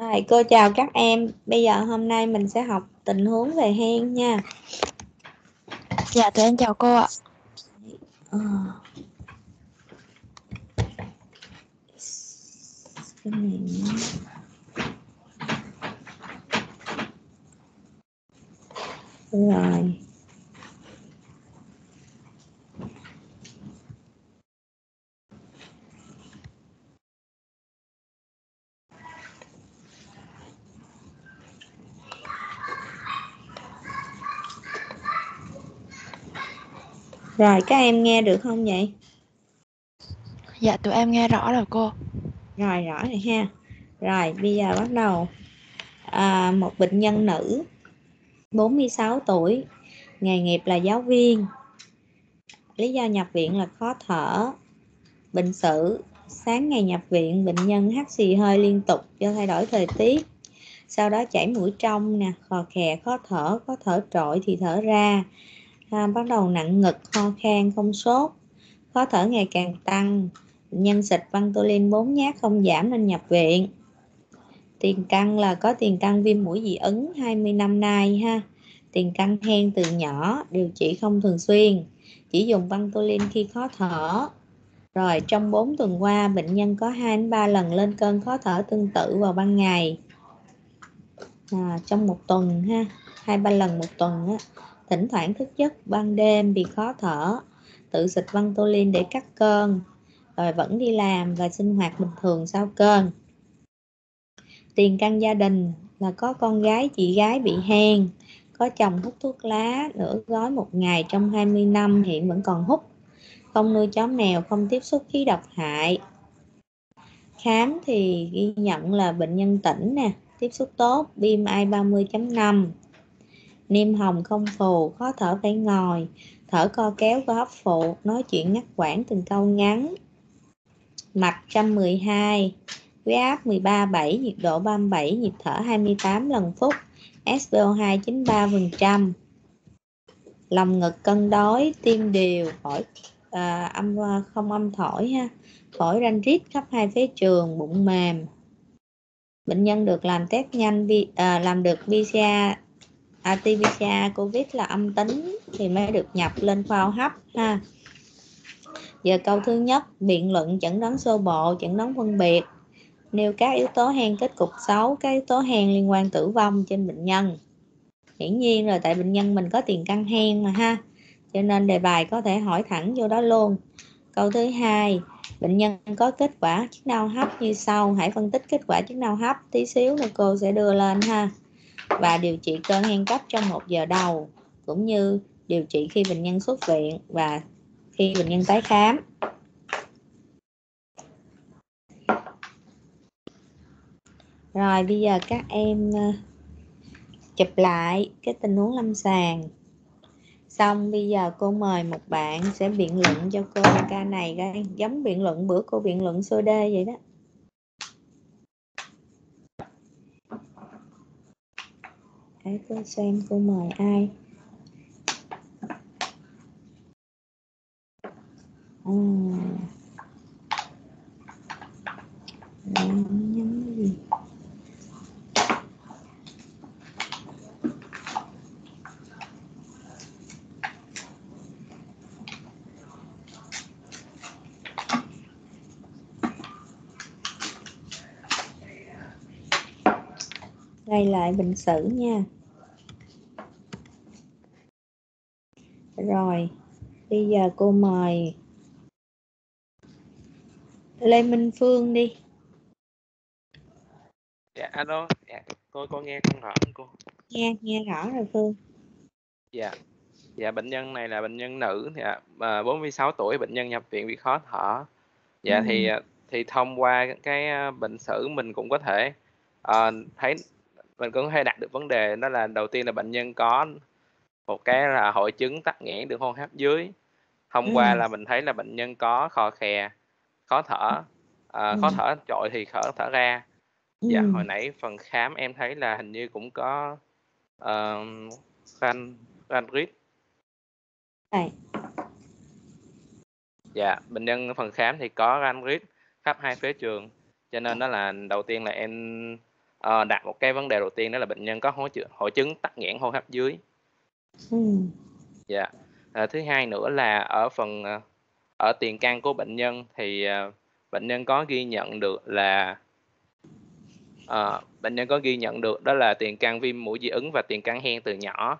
Rồi, cô chào các em. Bây giờ hôm nay mình sẽ học tình huống về hen nha. Dạ, tụi em chào cô ạ. Ờ. Cái này nó- Rồi. Rồi, các em nghe được không vậy? Dạ, tụi em nghe rõ rồi cô. Rồi, rõ rồi ha. Rồi, bây giờ bắt đầu. À, một bệnh nhân nữ 46 tuổi, nghề nghiệp là giáo viên. Lý do nhập viện là khó thở. Bệnh sử, sáng ngày nhập viện, bệnh nhân hắt xì hơi liên tục do thay đổi thời tiết. Sau đó chảy mũi trong nè, khò khè, khó thở, có thở trội thì thở ra. À, bắt đầu nặng ngực, ho khan, không sốt. Khó thở ngày càng tăng. Nhân xịt Ventolin 4 nhát không giảm nên nhập viện. Tiền căn là có tiền căn viêm mũi dị ứng 20 năm nay ha. Tiền căn hen từ nhỏ, điều trị không thường xuyên. Chỉ dùng Ventolin khi khó thở. Rồi trong 4 tuần qua bệnh nhân có 2 đến 3 lần lên cơn khó thở tương tự vào ban ngày. À, trong một tuần ha, hai ba lần một tuần á. Thỉnh thoảng thức giấc ban đêm vì khó thở, tự xịt Ventolin để cắt cơn, rồi vẫn đi làm và sinh hoạt bình thường sau cơn. Tiền căn gia đình là có con gái chị gái bị hen, có chồng hút thuốc lá nửa gói một ngày trong 20 năm hiện vẫn còn hút, không nuôi chó mèo, không tiếp xúc khí độc hại. Khám thì ghi nhận là bệnh nhân tỉnh nè, tiếp xúc tốt, BMI 30.5, niêm hồng không phù, khó thở phải ngồi, thở co kéo có hấp phụ, nói chuyện ngắt quãng từng câu ngắn. Mạch 112, huyết áp 13,7, nhiệt độ 37, nhịp thở 28 lần phút, SPO2 93%. Lòng ngực cân đối, tim đều, phổi à, âm à, không âm thổi ha, phổi ranh rít khắp hai phế trường, bụng mềm. Bệnh nhân được làm test nhanh, vi- à, làm được PCR, RT-PCR COVID là âm tính thì mới được nhập lên khoa hô hấp ha. Giờ câu thứ nhất, biện luận chẩn đoán sơ bộ, chẩn đoán phân biệt, nêu các yếu tố hen kết cục xấu, các yếu tố hen liên quan tử vong trên bệnh nhân. Hiển nhiên rồi tại bệnh nhân mình có tiền căn hen mà ha, cho nên đề bài có thể hỏi thẳng vô đó luôn. Câu thứ hai, bệnh nhân có kết quả chức năng hấp như sau, hãy phân tích kết quả chức năng hấp tí xíu nữa cô sẽ đưa lên ha. Và điều trị cơn hen cấp trong một giờ đầu, cũng như điều trị khi bệnh nhân xuất viện và khi bệnh nhân tái khám. Rồi bây giờ các em ờ, chụp lại cái tình huống lâm sàng. Xong bây giờ cô mời một bạn sẽ biện luận cho cô ca này coi, giống biện luận bữa cô biện luận sô đê vậy đó. Để cô xem cô mời ai. À. Rồi, nhấn cái gì? Đây lại bệnh sử nha. Rồi, bây giờ cô mời Lê Minh Phương đi. Dạ alo, dạ, tôi có nghe không rõ không cô? Nghe, nghe rõ rồi Phương. Dạ. Dạ bệnh nhân này là bệnh nhân nữ dạ, mà 46 tuổi bệnh nhân nhập viện vì khó thở. Dạ thì Ừ. thì thông qua cái à, bệnh sử mình cũng có thể ờ, thấy mình cũng thể đạt được vấn đề đó là đầu tiên là bệnh nhân có một cái là hội chứng tắc nghẽn đường hô hấp dưới. Thông qua là mình thấy là bệnh nhân có khò khè, khó thở, Ừ. khó thở trội thì thở thở ra. Dạ Ừ. hồi nãy phần khám em thấy là hình như cũng có uh, gan rít. Dạ, bệnh nhân phần khám thì có gan rít khắp hai phế trường. Cho nên đó là đầu tiên là em uh, đặt một cái vấn đề đầu tiên đó là bệnh nhân có hội, hội chứng tắc nghẽn hô hấp dưới. Dạ. Yeah. uh, thứ hai nữa là ở phần uh, ở tiền căn của bệnh nhân thì uh, bệnh nhân có ghi nhận được là uh, bệnh nhân có ghi nhận được đó là tiền căn viêm mũi dị ứng và tiền căn hen từ nhỏ.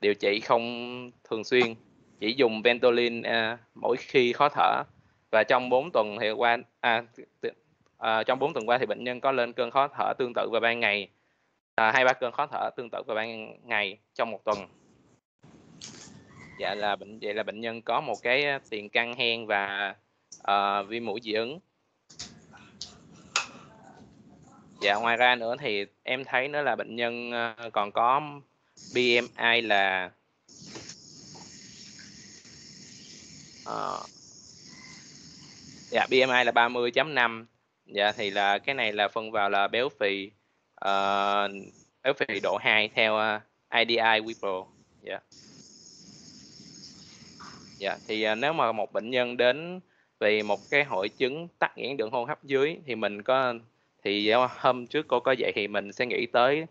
Điều trị không thường xuyên chỉ dùng Ventolin uh, mỗi khi khó thở. Và trong 4 tuần thì qua à, à, trong 4 tuần qua thì bệnh nhân có lên cơn khó thở tương tự vào ban ngày. À, hai ba cơn khó thở tương tự vào ban ngày trong một tuần. Dạ là bệnh vậy là bệnh nhân có một cái ờ, tiền căng hen và uh, viêm mũi dị ứng. Dạ ngoài ra nữa thì em thấy nữa là bệnh nhân còn có BMI là uh, dạ BMI là 30.5 dạ thì là cái này là phân vào là béo phì uh, béo phì độ 2 theo ờ, uh, IDI Wipro dạ. Dạ thì uh, nếu mà một bệnh nhân đến vì một cái hội chứng tắc nghẽn đường hô hấp dưới thì mình có thì hôm trước cô có dạy thì mình sẽ nghĩ tới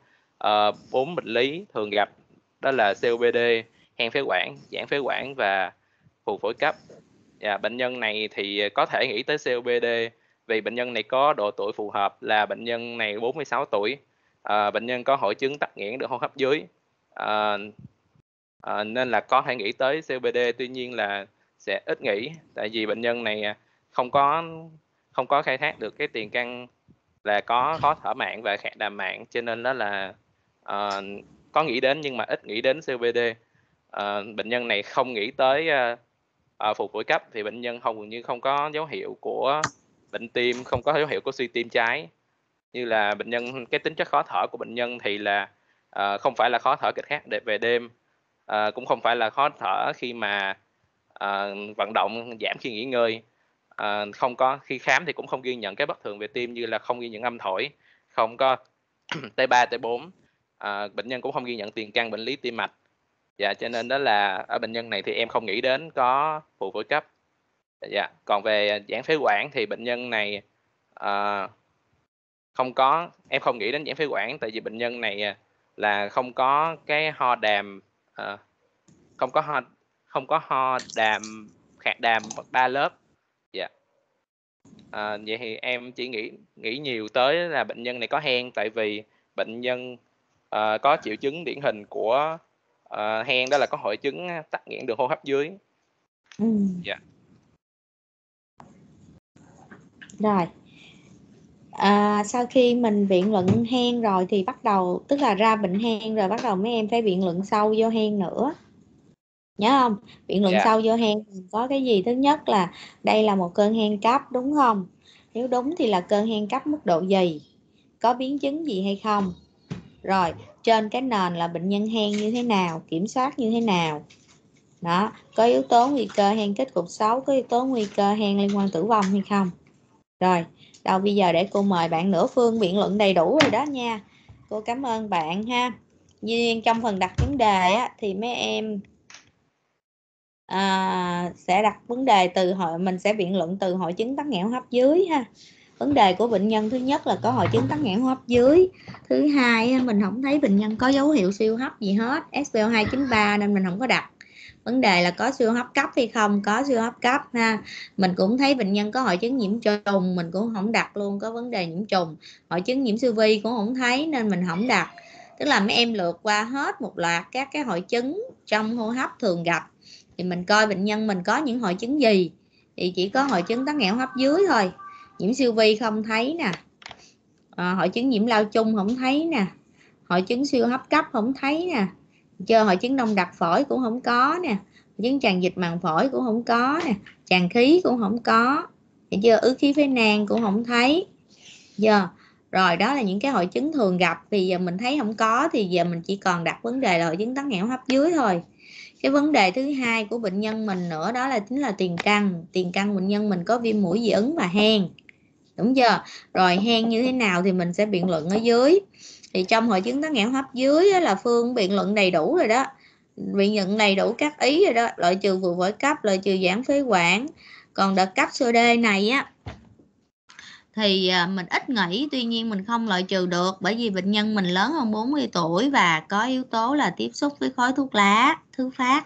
bốn uh, bệnh lý thường gặp đó là COPD, hen phế quản, giãn phế quản và phù phổi cấp. Dạ, bệnh nhân này thì có thể nghĩ tới COPD vì bệnh nhân này có độ tuổi phù hợp là bệnh nhân này 46 tuổi. À, bệnh nhân có hội chứng tắc nghẽn đường hô hấp dưới. À, à, nên là có thể nghĩ tới COPD tuy nhiên là sẽ ít nghĩ tại vì bệnh nhân này không có không có khai thác được cái tiền căn là có khó thở mạng và khạc đàm mạng cho nên đó là à, có nghĩ đến nhưng mà ít nghĩ đến COPD à, bệnh nhân này không nghĩ tới à, à phù phổi cấp thì bệnh nhân hầu như không có dấu hiệu của bệnh tim không có dấu hiệu của suy tim trái. Như là bệnh nhân cái tính chất khó thở của bệnh nhân thì là uh, không phải là khó thở kịch khát về đêm. Uh, cũng không phải là khó thở khi mà uh, vận động giảm khi nghỉ ngơi. Uh, không có khi khám thì cũng không ghi nhận cái bất thường về tim như là không ghi nhận âm thổi không có T3 T4 à, bệnh nhân cũng không ghi nhận tiền căn bệnh lý tim mạch. Dạ cho nên đó là ở bệnh nhân này thì em không nghĩ đến có phù phổi cấp dạ. Còn về giãn phế quản thì bệnh nhân này uh, không có em không nghĩ đến giãn phế quản tại vì bệnh nhân này là không có cái ho đàm uh, không có ho không có ho đàm khạc đàm ba lớp. Dạ. À, vậy thì em chỉ nghĩ nghĩ nhiều tới là bệnh nhân này có hen tại vì bệnh nhân uh, có triệu chứng điển hình của uh, hen đó là có hội chứng tắc nghẽn đường hô hấp dưới. Ừ. dạ rồi. À, sau khi mình biện luận hen rồi thì bắt đầu tức là ra bệnh hen rồi bắt đầu mấy em phải biện luận sâu vô hen nữa. Nhớ không? Biện luận yeah. Dạ. sâu vô hen có cái gì? Thứ nhất là đây là một cơn hen cấp đúng không? Nếu đúng thì là cơn hen cấp mức độ gì? Có biến chứng gì hay không? Rồi trên cái nền là bệnh nhân hen như thế nào? Kiểm soát như thế nào? Đó có yếu tố nguy cơ hen kết cục xấu có yếu tố nguy cơ hen liên quan tử vong hay không rồi đâu bây giờ để cô mời bạn nửa phương biện luận đầy đủ rồi đó nha. Cô cảm ơn bạn ha. Duyên trong phần đặt vấn đề á, thì mấy em à, sẽ đặt vấn đề từ hội mình sẽ biện luận từ hội chứng tắc nghẽn hô hấp dưới ha. Vấn đề của bệnh nhân thứ nhất là có hội chứng tắc nghẽn hô hấp dưới. Thứ hai mình không thấy bệnh nhân có dấu hiệu siêu hấp gì hết SPO 293 nên mình không có đặt vấn đề là có siêu hấp cấp hay không? Có siêu hấp cấp ha. Mình cũng thấy bệnh nhân có hội chứng nhiễm trùng mình cũng không đặt luôn có vấn đề nhiễm trùng. Hội chứng nhiễm siêu vi cũng không thấy nên mình không đặt. Tức là mấy em lượt qua hết một loạt các cái hội chứng trong hô hấp thường gặp. Thì mình coi bệnh nhân mình có những hội chứng gì? Thì chỉ có hội chứng tắc nghẽn hấp dưới thôi. Nhiễm siêu vi không thấy nè. À, hội chứng nhiễm lao chung không thấy nè. Hội chứng siêu hấp cấp không thấy nè chưa hội chứng đông đặc phổi cũng không có nè. Hội chứng tràn dịch màng phổi cũng không có nè. Tràn khí cũng không có. Thấy chưa? Ứ khí phế nang cũng không thấy. Giờ, rồi đó là những cái hội chứng thường gặp. Thì giờ mình thấy không có thì giờ mình chỉ còn đặt vấn đề là hội chứng tắc nghẽn hấp dưới thôi. Cái vấn đề thứ hai của bệnh nhân mình nữa đó là chính là tiền căn. Tiền căn bệnh nhân mình có viêm mũi dị ứng và hen. Đúng chưa? Rồi hen như thế nào thì mình sẽ biện luận ở dưới thì trong hội chứng tắc nghẽn hấp dưới là phương biện luận đầy đủ rồi đó. Biện luận đầy đủ các ý rồi đó. Loại trừ vụ phổi cấp, loại trừ giãn phế quản. Còn đợt cấp sơ đê này á, thì à, mình ít nghĩ, tuy nhiên mình không loại trừ được bởi vì bệnh nhân mình lớn hơn 40 tuổi và có yếu tố là tiếp xúc với khói thuốc lá, thứ phát.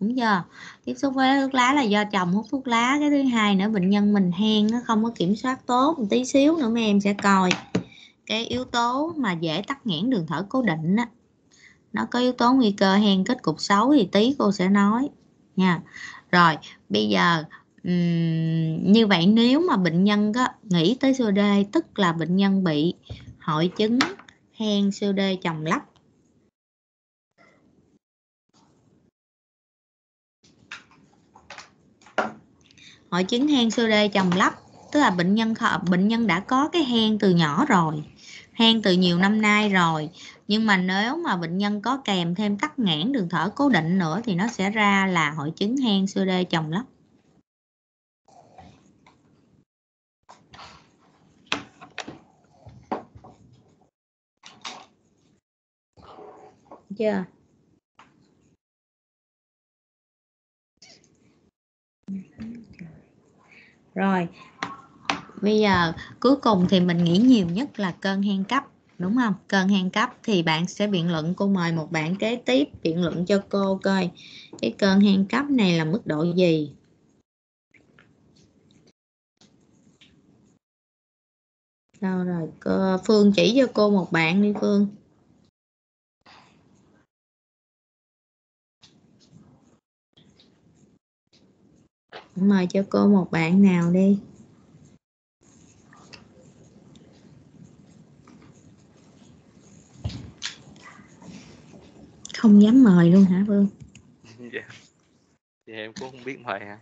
Đúng chưa? Tiếp xúc với thuốc lá là do chồng hút thuốc lá. Cái thứ hai nữa, bệnh nhân mình hen nó không có kiểm soát tốt một tí xíu nữa, mấy em sẽ coi cái yếu tố mà dễ tắc nghẽn đường thở cố định á. Nó có yếu tố nguy cơ hen kết cục xấu thì tí cô sẽ nói nha. Rồi bây giờ um, như vậy nếu mà bệnh nhân có nghĩ tới COD tức là bệnh nhân bị hội chứng hen COD chồng lấp. Hội chứng hen COD chồng lấp tức là bệnh nhân bệnh nhân đã có cái hen từ nhỏ rồi hen từ nhiều năm nay rồi. Nhưng mà nếu mà bệnh nhân có kèm thêm tắc nghẽn đường thở cố định nữa thì nó sẽ ra là hội chứng hen COD chồng lấp chưa? Rồi bây giờ cuối cùng thì mình nghĩ nhiều nhất là cơn hen cấp đúng không? Cơn hen cấp thì bạn sẽ biện luận cô mời một bạn kế tiếp biện luận cho cô coi cái cơn hen cấp này là mức độ gì. Đâu rồi phương chỉ cho cô một bạn đi, phương. Mời cho cô một bạn nào đi. Không dám mời luôn hả Vương? Dạ. Thì em cũng không biết mời hả?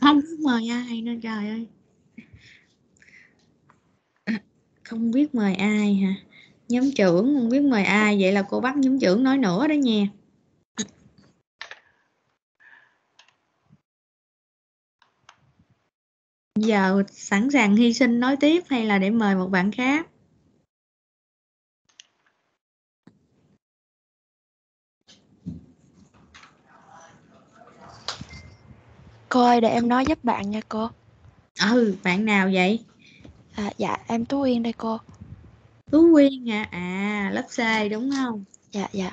Không biết mời ai nữa trời ơi. Không biết mời ai hả? Nhóm trưởng không biết mời ai. Vậy là cô bắt nhóm trưởng nói nữa đó nha. Giờ sẵn sàng hy sinh nói tiếp hay là để mời một bạn khác cô ơi để em nói giúp bạn nha cô. Ừ bạn nào vậy? À, dạ em tú uyên đây cô. Tú uyên hả? À lớp c đúng không? Dạ dạ.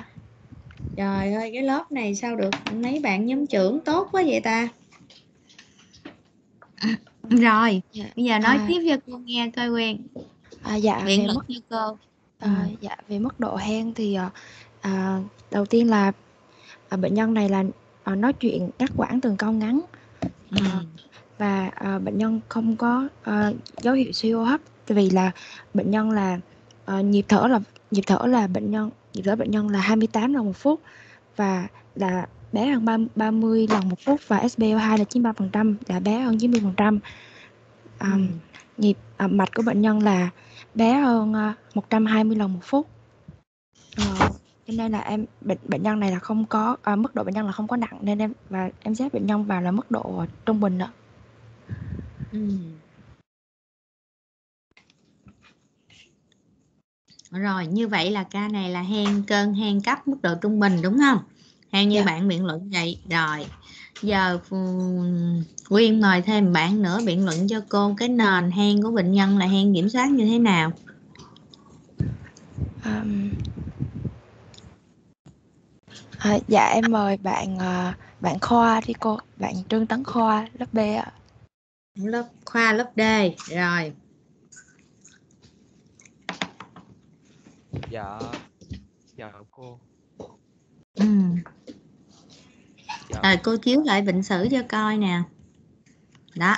Trời ơi cái lớp này sao được mấy bạn nhóm trưởng tốt quá vậy ta? Rồi dạ. bây giờ nói à, tiếp cho cô nghe coi quen à, dạ biện luận cho cô. à, ừ. dạ về mức độ hen thì à, à đầu tiên là à, bệnh nhân này là à, nói chuyện ngắt quãng từng câu ngắn ừ. à, và à, bệnh nhân không có à, dấu hiệu suy hô hấp vì là bệnh nhân là à, nhịp thở là nhịp thở là bệnh nhân nhịp thở bệnh nhân là 28 lần một phút và là bé hơn 30 lần một phút và SpO2 là 93% là bé hơn 90%. Um, nhịp à, mạch của bệnh nhân là bé hơn uh, 120 lần một phút. Ờ, cho nên là em bệnh bệnh nhân này là không có à, mức độ bệnh nhân là không có nặng nên em và em xếp bệnh nhân vào là mức độ trung bình ạ. Ừ. Rồi như vậy là ca này là hen cơn hen cấp mức độ trung bình đúng không? theo như dạ. bạn biện luận vậy rồi giờ quyên mời thêm bạn nữa biện luận cho cô cái nền hen của bệnh nhân là hen kiểm soát như thế nào um, à, dạ em mời bạn uh, bạn khoa đi cô. Bạn trương tấn khoa lớp b ạ. Lớp khoa lớp d rồi. Dạ chào cô. Ừ. Dạ. rồi cô chiếu lại bệnh sử cho coi nè. Đó.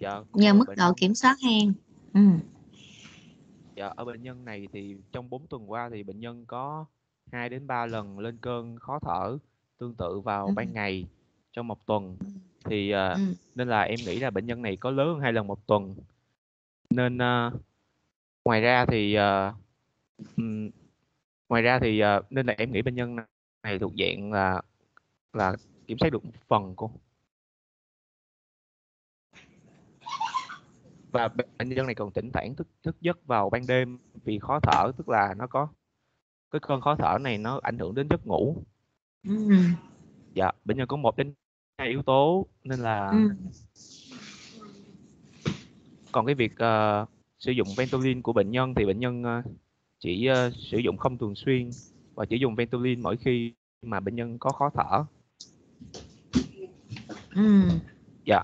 Dạ, nhờ mức độ kiểm soát hen. Ừ. dạ ở bệnh nhân này thì trong 4 tuần qua thì bệnh nhân có 2 đến 3 lần lên cơn khó thở tương tự vào ừ. ban ngày trong một tuần thì uh, ừ. nên là em nghĩ là bệnh nhân này có lớn hơn hai lần một tuần nên uh, ngoài ra thì uh, um, ngoài ra thì uh, nên là em nghĩ bệnh nhân này thuộc dạng là là kiểm soát được một phần cô và bệnh nhân này còn tỉnh tản thức thức giấc vào ban đêm vì khó thở tức là nó có cái cơn khó thở này nó ảnh hưởng đến giấc ngủ ừ. dạ bệnh nhân có một đến hai yếu tố nên là ừ. còn cái việc uh, sử dụng Ventolin của bệnh nhân thì bệnh nhân uh, chỉ uh, sử dụng không thường xuyên và chỉ dùng Ventolin mỗi khi mà bệnh nhân có khó thở. Ừ. Dạ.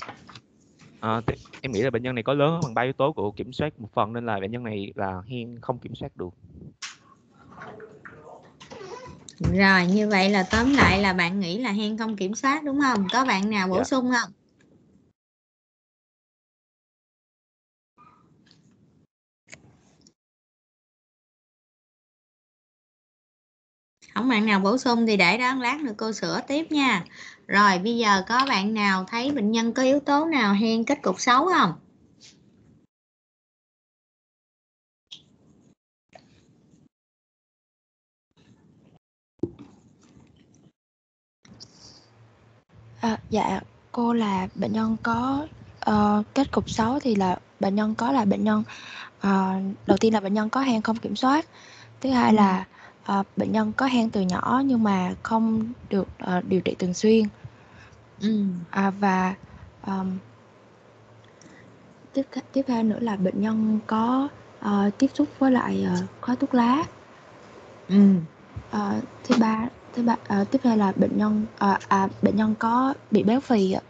À, thì em nghĩ là bệnh nhân này có lớn hơn ba yếu tố của kiểm soát một phần nên là bệnh nhân này là hen không kiểm soát được. Rồi như vậy là tóm lại là bạn nghĩ là hen không kiểm soát đúng không? Có bạn nào bổ Dạ. sung không? Không bạn nào bổ sung thì để đó lát nữa cô sửa tiếp nha. Rồi bây giờ có bạn nào thấy bệnh nhân có yếu tố nào hen kết cục xấu không? À, dạ cô là bệnh nhân có ờ, kết cục xấu thì là bệnh nhân có là bệnh nhân ờ, đầu tiên là bệnh nhân có hen không kiểm soát thứ hai Ừ. là ờ, bệnh nhân có hen từ nhỏ nhưng mà không được ờ, điều trị thường xuyên Ừ. à, và ờm, tiếp tiếp theo nữa là bệnh nhân có ờ, tiếp xúc với lại ờ, khói thuốc lá Ừ. Ờ, thứ ba thứ ba ờ, tiếp theo là bệnh nhân ờ, à, bệnh nhân có bị béo phì ạ.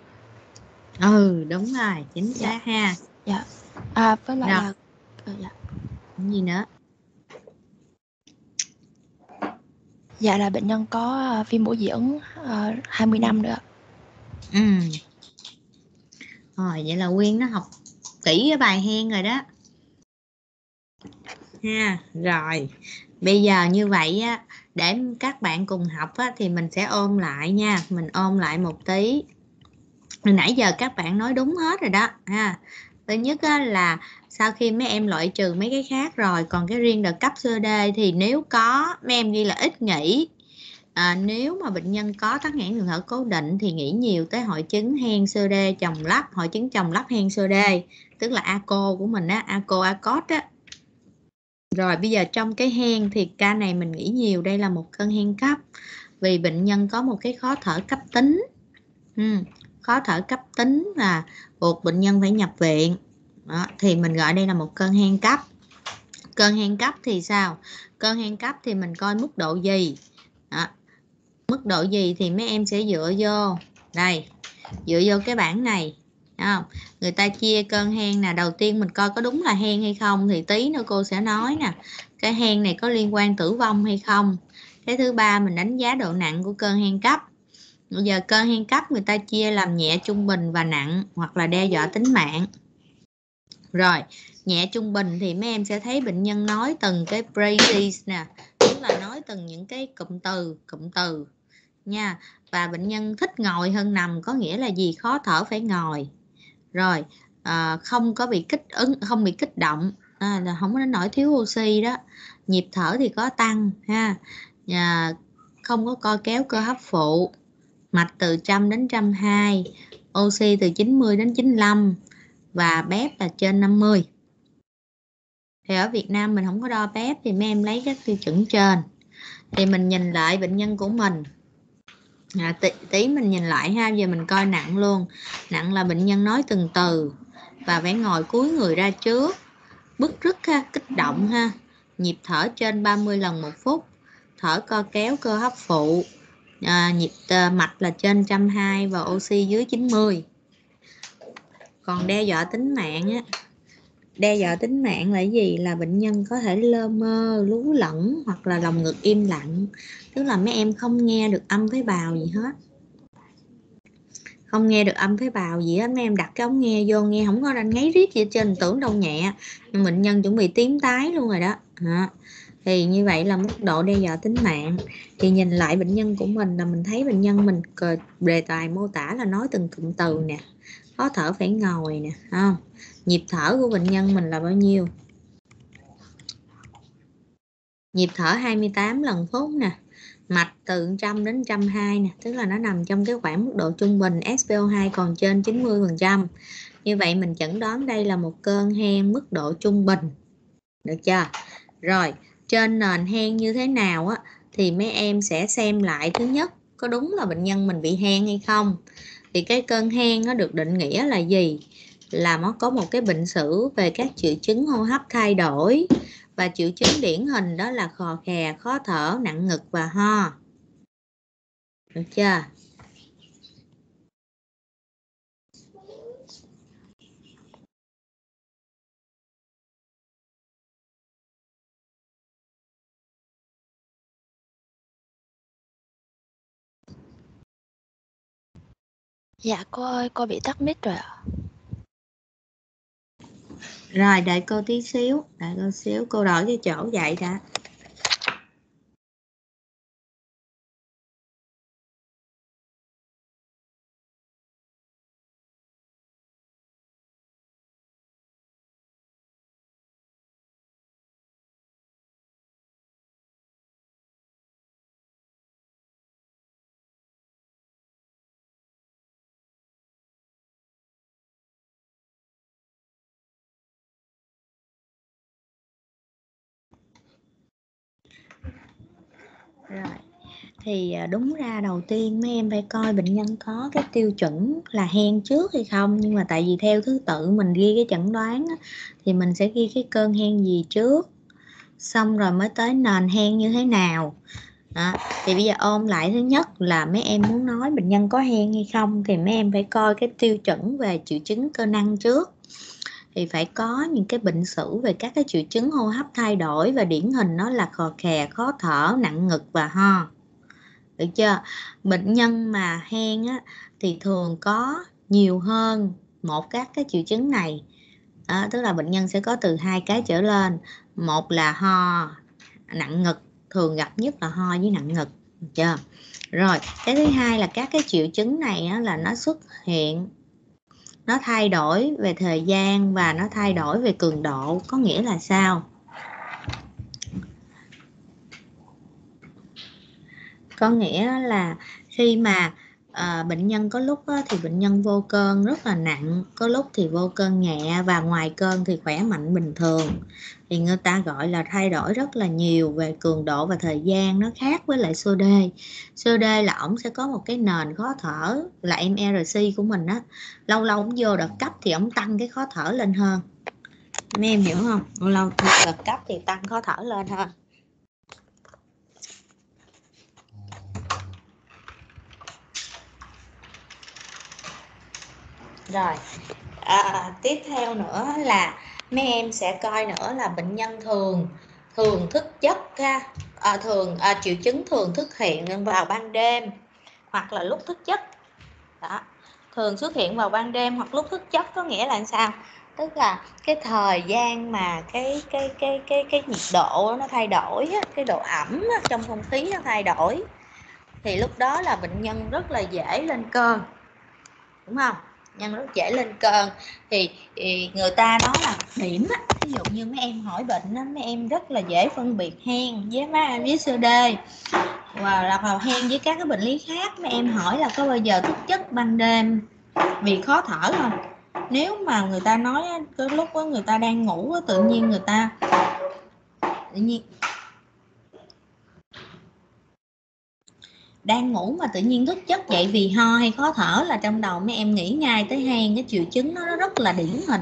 Ừ đúng rồi, chính Dạ. xác ha. dạ à, với lại Rồi. là ờ, dạ. Gì nữa? dạ là bệnh nhân có viêm mũi dị ứng ờ, 20 năm nữa. Ừ. Rồi vậy là Quyên nó học kỹ cái bài hen rồi đó. Ha, rồi. Bây giờ như vậy á để các bạn cùng học á thì mình sẽ ôm lại nha, mình ôm lại một tí. Hồi nãy giờ các bạn nói đúng hết rồi đó ha. Thứ nhất á, là sau khi mấy em loại trừ mấy cái khác rồi còn cái riêng đợt cấp sơ đê thì nếu có mấy em ghi là ít nghỉ à, nếu mà bệnh nhân có tắc nghẽn đường thở cố định thì nghĩ nhiều tới hội chứng hen sơ đê chồng lắp hội chứng chồng lắp hen sơ đê tức là ACO của mình á ACO ACOT á rồi bây giờ trong cái hen thì ca này mình nghĩ nhiều đây là một cơn hen cấp. Vì bệnh nhân có một cái khó thở cấp tính. Ừ. khó thở cấp tính là buộc bệnh nhân phải nhập viện. Đó, thì mình gọi đây là một cơn hen cấp. Cơn hen cấp thì sao? Cơn hen cấp thì mình coi mức độ gì? Đó. mức độ gì thì mấy em sẽ dựa vô. Đây dựa vô cái bảng này không? Người ta chia cơn hen nè, đầu tiên mình coi có đúng là hen hay không thì tí nữa cô sẽ nói nè. Cái hen này có liên quan tử vong hay không? Cái thứ ba, mình đánh giá độ nặng của cơn hen cấp. Bây giờ cơn hen cấp người ta chia làm nhẹ trung bình và nặng hoặc là đe dọa tính mạng. Rồi, nhẹ trung bình thì mấy em sẽ thấy bệnh nhân nói từng cái phrases nè, tức là nói từng những cái cụm từ cụm từ nha. Và bệnh nhân thích ngồi hơn nằm có nghĩa là gì? Khó thở phải ngồi rồi à, không có bị kích ứng không bị kích động à, là không có đến nỗi thiếu oxy đó. Nhịp thở thì có tăng ha. À, không có co kéo cơ hấp phụ. Mạch từ trăm đến trăm hai oxy từ 90 đến 95 và bép là trên 50 thì ở Việt Nam mình không có đo bép thì mấy em lấy các tiêu chuẩn trên. Thì mình nhìn lại bệnh nhân của mình. Dạ, à, tí, tí mình nhìn lại ha giờ mình coi nặng luôn. Nặng là bệnh nhân nói từng từ và phải ngồi cúi người ra trước. Bức rứt ha kích động ha. Nhịp thở trên 30 lần một phút. Thở co kéo cơ hấp phụ. À, nhịp à, mạch là trên 120 và oxy dưới 90 còn đe dọa tính mạng á. Đe dọa tính mạng là gì? Là bệnh nhân có thể lơ mơ lú lẫn hoặc là lòng ngực im lặng tức là mấy em không nghe được âm với bào gì hết. Không nghe được âm phế bào gì hết, mấy em đặt cái ống nghe vô, nghe không có đang ngáy riết gì hết trên tưởng đâu nhẹ. Nhưng bệnh nhân chuẩn bị tím tái luôn rồi đó. À. thì như vậy là mức độ đe dọa tính mạng. Thì nhìn lại bệnh nhân của mình là mình thấy bệnh nhân mình đề tài mô tả là nói từng cụm từ nè. Khó thở phải ngồi nè không? Nhịp thở của bệnh nhân mình là bao nhiêu? Nhịp thở 28 lần phút nè mạch từ 100 đến 120 nè, tức là nó nằm trong cái khoảng mức độ trung bình SPO2 còn trên 90 phần trăm. Như vậy mình chẩn đoán đây là một cơn hen mức độ trung bình. Được chưa? Rồi, trên nền hen như thế nào á, thì mấy em sẽ xem lại thứ nhất, có đúng là bệnh nhân mình bị hen hay không? Thì cái cơn hen nó được định nghĩa là gì? Là nó có một cái bệnh sử về các triệu chứng hô hấp thay đổi và triệu chứng điển hình đó là khò khè khó thở nặng ngực và ho được chưa Dạ cô ơi, cô bị tắt mic rồi ạ rồi đợi cô tí xíu đợi cô xíu cô đổi cái chỗ dậy đã. Thì à, đúng ra đầu tiên mấy em phải coi bệnh nhân có cái tiêu chuẩn là hen trước hay không. Nhưng mà tại vì theo thứ tự mình ghi cái chẩn đoán á, thì mình sẽ ghi cái cơn hen gì trước xong rồi mới tới nền hen như thế nào. Đó. thì bây giờ ôm lại thứ nhất là mấy em muốn nói bệnh nhân có hen hay không thì mấy em phải coi cái tiêu chuẩn về triệu chứng cơ năng trước. Thì phải có những cái bệnh sử về các cái triệu chứng hô hấp thay đổi và điển hình nó là khò khè khó thở nặng ngực và ho được chưa? Bệnh nhân mà hen á, thì thường có nhiều hơn một các cái triệu chứng này. À, tức là bệnh nhân sẽ có từ hai cái trở lên. Một là ho nặng ngực thường gặp nhất là ho với nặng ngực được chưa? Rồi cái thứ hai là các cái triệu chứng này á, là nó xuất hiện nó thay đổi về thời gian và nó thay đổi về cường độ có nghĩa là sao? Có nghĩa là khi mà à, bệnh nhân có lúc á, thì bệnh nhân vô cơn rất là nặng có lúc thì vô cơn nhẹ và ngoài cơn thì khỏe mạnh bình thường. Thì người ta gọi là thay đổi rất là nhiều về cường độ và thời gian nó khác với lại sơ đê. Sơ đê là ổng sẽ có một cái nền khó thở là MRC của mình á. Lâu lâu ổng vô đợt cấp thì ổng tăng cái khó thở lên hơn. Mấy em hiểu không? Lâu lâu đợt cấp thì tăng khó thở lên hơn. Rồi. À, tiếp theo nữa là mấy em sẽ coi nữa là bệnh nhân thường thường thức giấc ha. À, thường à, triệu chứng thường thức hiện vào ban đêm hoặc là lúc thức giấc. Đó. Thường xuất hiện vào ban đêm hoặc lúc thức giấc có nghĩa là sao? Tức là cái thời gian mà cái cái cái cái cái nhiệt độ nó thay đổi cái độ ẩm trong không khí nó thay đổi thì lúc đó là bệnh nhân rất là dễ lên cơn. Đúng không? Nhân rất dễ lên cơn thì, thì người ta nói là điểm á ví dụ như mấy em hỏi bệnh á mấy em rất là dễ phân biệt hen với má với sơ đê. Và là vào hen với các cái bệnh lý khác mấy em hỏi là có bao giờ thức giấc ban đêm? Vì khó thở không? Nếu mà người ta nói cái lúc đó người ta đang ngủ tự nhiên người ta tự nhiên đang ngủ mà tự nhiên thức giấc dậy vì ho hay khó thở là trong đầu mấy em nghĩ ngay tới hen, cái triệu chứng đó nó rất là điển hình.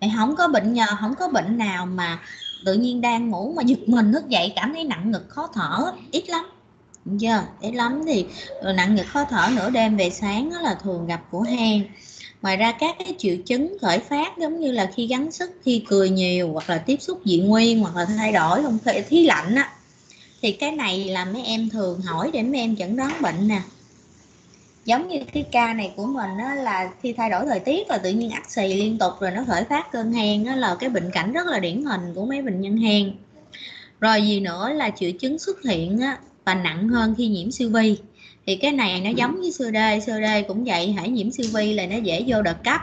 Mày không có bệnh nhờ không có bệnh nào mà tự nhiên đang ngủ mà giật mình thức dậy cảm thấy nặng ngực khó thở, ít lắm. Đúng chưa? Ít lắm thì ờ, nặng ngực khó thở nửa đêm về sáng đó là thường gặp của hen. Ngoài ra các cái triệu chứng khởi phát giống như là khi gắng sức, khi cười nhiều, hoặc là tiếp xúc dị nguyên, hoặc là thay đổi không khí khí lạnh á thì cái này là mấy em thường hỏi để mấy em chẩn đoán bệnh nè. Giống như cái ca này của mình đó là khi thay đổi thời tiết là tự nhiên ắt xì liên tục rồi nó khởi phát cơn hen đó là cái bệnh cảnh rất là điển hình của mấy bệnh nhân hen rồi gì nữa là triệu chứng xuất hiện á, và nặng hơn khi nhiễm siêu vi. Thì cái này nó giống với sơ đê sơ đê cũng vậy hãy nhiễm siêu vi là nó dễ vô đợt cấp.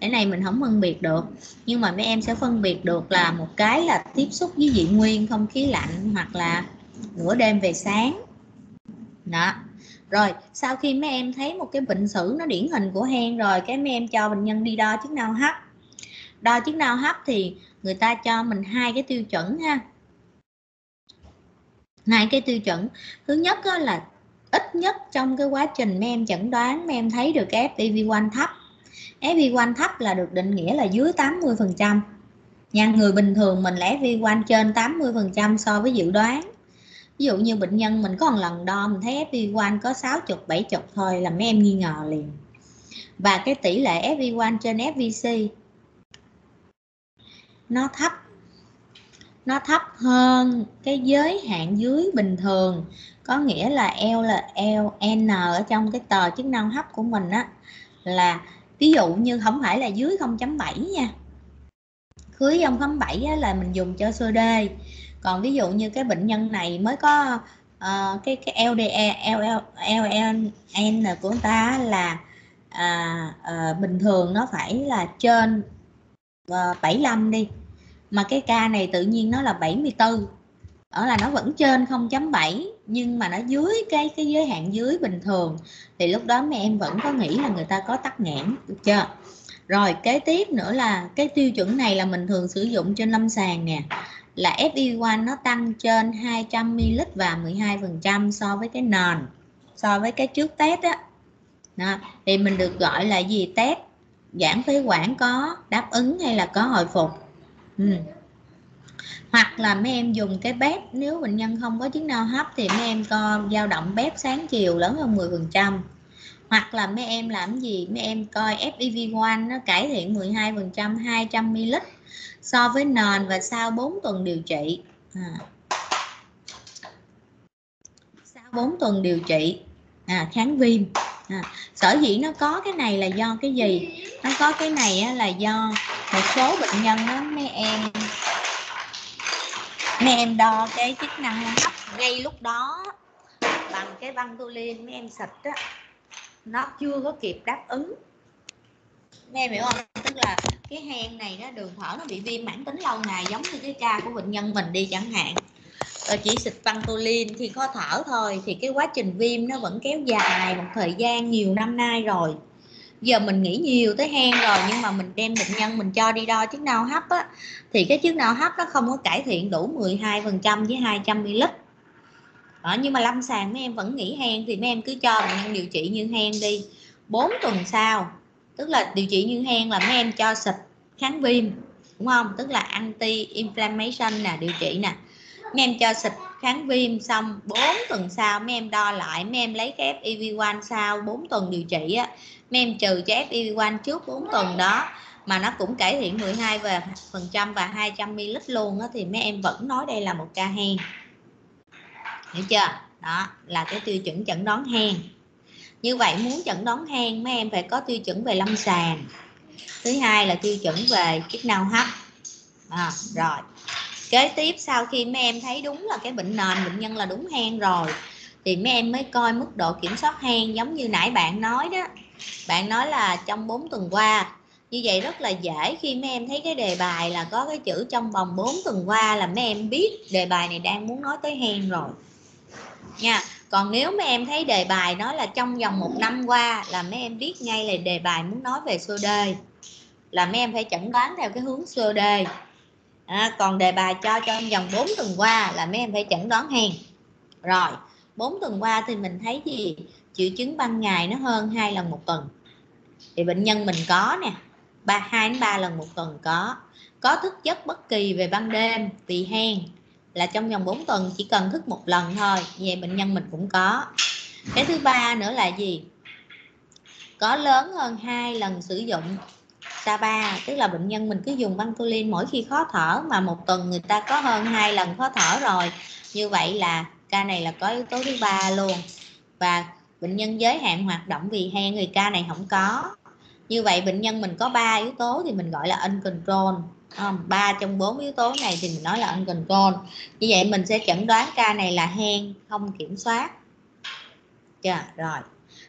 Cái này mình không phân biệt được nhưng mà mấy em sẽ phân biệt được là một cái là tiếp xúc với dị nguyên không khí lạnh hoặc là nửa đêm về sáng. Đó. Rồi, sau khi mấy em thấy một cái bệnh sử nó điển hình của hen rồi, cái mấy em cho bệnh nhân đi đo chức năng hấp. Đo chức năng hấp thì người ta cho mình hai cái tiêu chuẩn ha. Hai cái tiêu chuẩn. Thứ nhất là ít nhất trong cái quá trình mấy em chẩn đoán, mấy em thấy được cái FEV1 thấp. FV1 thấp là được định nghĩa là dưới 80% nha, người bình thường mình là FV1 trên 80% so với dự đoán ví dụ như bệnh nhân mình có một lần đo, mình thấy FV1 có 60 70 thôi là mấy em nghi ngờ liền. Và cái tỷ lệ FV1 trên FVC nó thấp. Nó thấp hơn cái giới hạn dưới bình thường. Có nghĩa là L là L, N ở trong cái tờ chức năng hấp của mình á, là ví dụ như không phải là dưới 0.7 nha. Dưới 0.7 là mình dùng cho sơ đê còn ví dụ như cái bệnh nhân này mới có uh, cái cái LDE LLN của ta là à, à, bình thường nó phải là trên ờ, uh, 75 đi. Mà cái ca này tự nhiên nó là 74 ở là nó vẫn trên 0.7 nhưng mà nó dưới cái cái giới hạn dưới bình thường. Thì lúc đó mấy em vẫn có nghĩ là người ta có tắc nghẽn được chưa? Rồi kế tiếp nữa là cái tiêu chuẩn này là mình thường sử dụng trên lâm sàng nè là FE1 nó tăng trên 200 ml và 12% so với cái nền so với cái trước test á. Đó. thì mình được gọi là gì? Test giãn phế quản có đáp ứng hay là có hồi phục? Ừ. hoặc là mấy em dùng cái bếp nếu bệnh nhân không có chứng đau hấp thì mấy em co dao động bếp sáng chiều lớn hơn 10%, hoặc là mấy em làm gì? Mấy em coi FEV1 nó cải thiện 12% 200 ml so với nền và sau 4 tuần điều trị. À. sau 4 tuần điều trị. À, kháng viêm. À, sở dĩ nó có cái này là do cái gì? Nó có cái này á, là do một số bệnh nhân đó mấy em mấy em đo cái chức năng hấp ngay lúc đó bằng cái băng tulin mấy em xịt á. Nó chưa có kịp đáp ứng nghe em hiểu không? Tức là cái hen này đó đường thở nó bị viêm mãn tính lâu ngày giống như cái ca của bệnh nhân mình đi chẳng hạn. Rồi chỉ xịt pantolin khi khó thở thôi thì cái quá trình viêm nó vẫn kéo dài một thời gian nhiều năm nay rồi. Giờ mình nghĩ nhiều tới hen rồi nhưng mà mình đem bệnh nhân mình cho đi đo chức nào hấp á thì cái chức nào hấp nó không có cải thiện đủ 12 phần trăm với 200 ml đó, nhưng mà lâm sàng mấy em vẫn nghĩ hen thì mấy em cứ cho bệnh nhân điều trị như hen đi 4 tuần sau tức là điều trị như hen là mấy em cho xịt kháng viêm, đúng không? Tức là anti inflammation nè, điều trị nè. Mấy em cho xịt kháng viêm xong 4 tuần sau, mấy em đo lại, mấy em lấy cái FEV1 sau 4 tuần điều trị á. Mấy em trừ cho FEV1 trước 4 tuần đó, mà nó cũng cải thiện 12 về phần trăm và 200 ml luôn á, thì mấy em vẫn nói đây là một ca hen hiểu chưa? Đó, là cái tiêu chuẩn chẩn đoán hen như vậy muốn chẩn đoán hen mấy em phải có tiêu chuẩn về lâm sàng. Thứ hai là tiêu chuẩn về chức năng hấp. À, rồi. Kế tiếp sau khi mấy em thấy đúng là cái bệnh nền bệnh nhân là đúng hen rồi thì mấy em mới coi mức độ kiểm soát hen giống như nãy bạn nói đó. Bạn nói là trong 4 tuần qua như vậy rất là dễ khi mấy em thấy cái đề bài là có cái chữ trong vòng 4 tuần qua là mấy em biết đề bài này đang muốn nói tới hen rồi. Nha còn nếu mấy em thấy đề bài nói là trong vòng một năm qua là mấy em biết ngay là đề bài muốn nói về sơ đê là mấy em phải chẩn đoán theo cái hướng sơ đê. À, còn đề bài cho trong vòng 4 tuần qua là mấy em phải chẩn đoán hen rồi 4 tuần qua thì mình thấy gì? Triệu chứng ban ngày nó hơn hai lần một tuần. Thì bệnh nhân mình có nè ba hai đến ba lần một tuần có. Có thức giấc bất kỳ về ban đêm vì hen là trong vòng 4 tuần chỉ cần thức một lần thôi. Vậy bệnh nhân mình cũng có. Cái thứ ba nữa là gì? Có lớn hơn hai lần sử dụng SAPA tức là bệnh nhân mình cứ dùng Vantolin mỗi khi khó thở mà một tuần người ta có hơn hai lần khó thở rồi. Như vậy là ca này là có yếu tố thứ ba luôn. Và bệnh nhân giới hạn hoạt động vì hen người ca này không có. Như vậy bệnh nhân mình có ba yếu tố thì mình gọi là uncontrol ba trong bốn yếu tố này thì mình nói là uncontrol. Như vậy mình sẽ chẩn đoán ca này là hen không kiểm soát. Chưa rồi.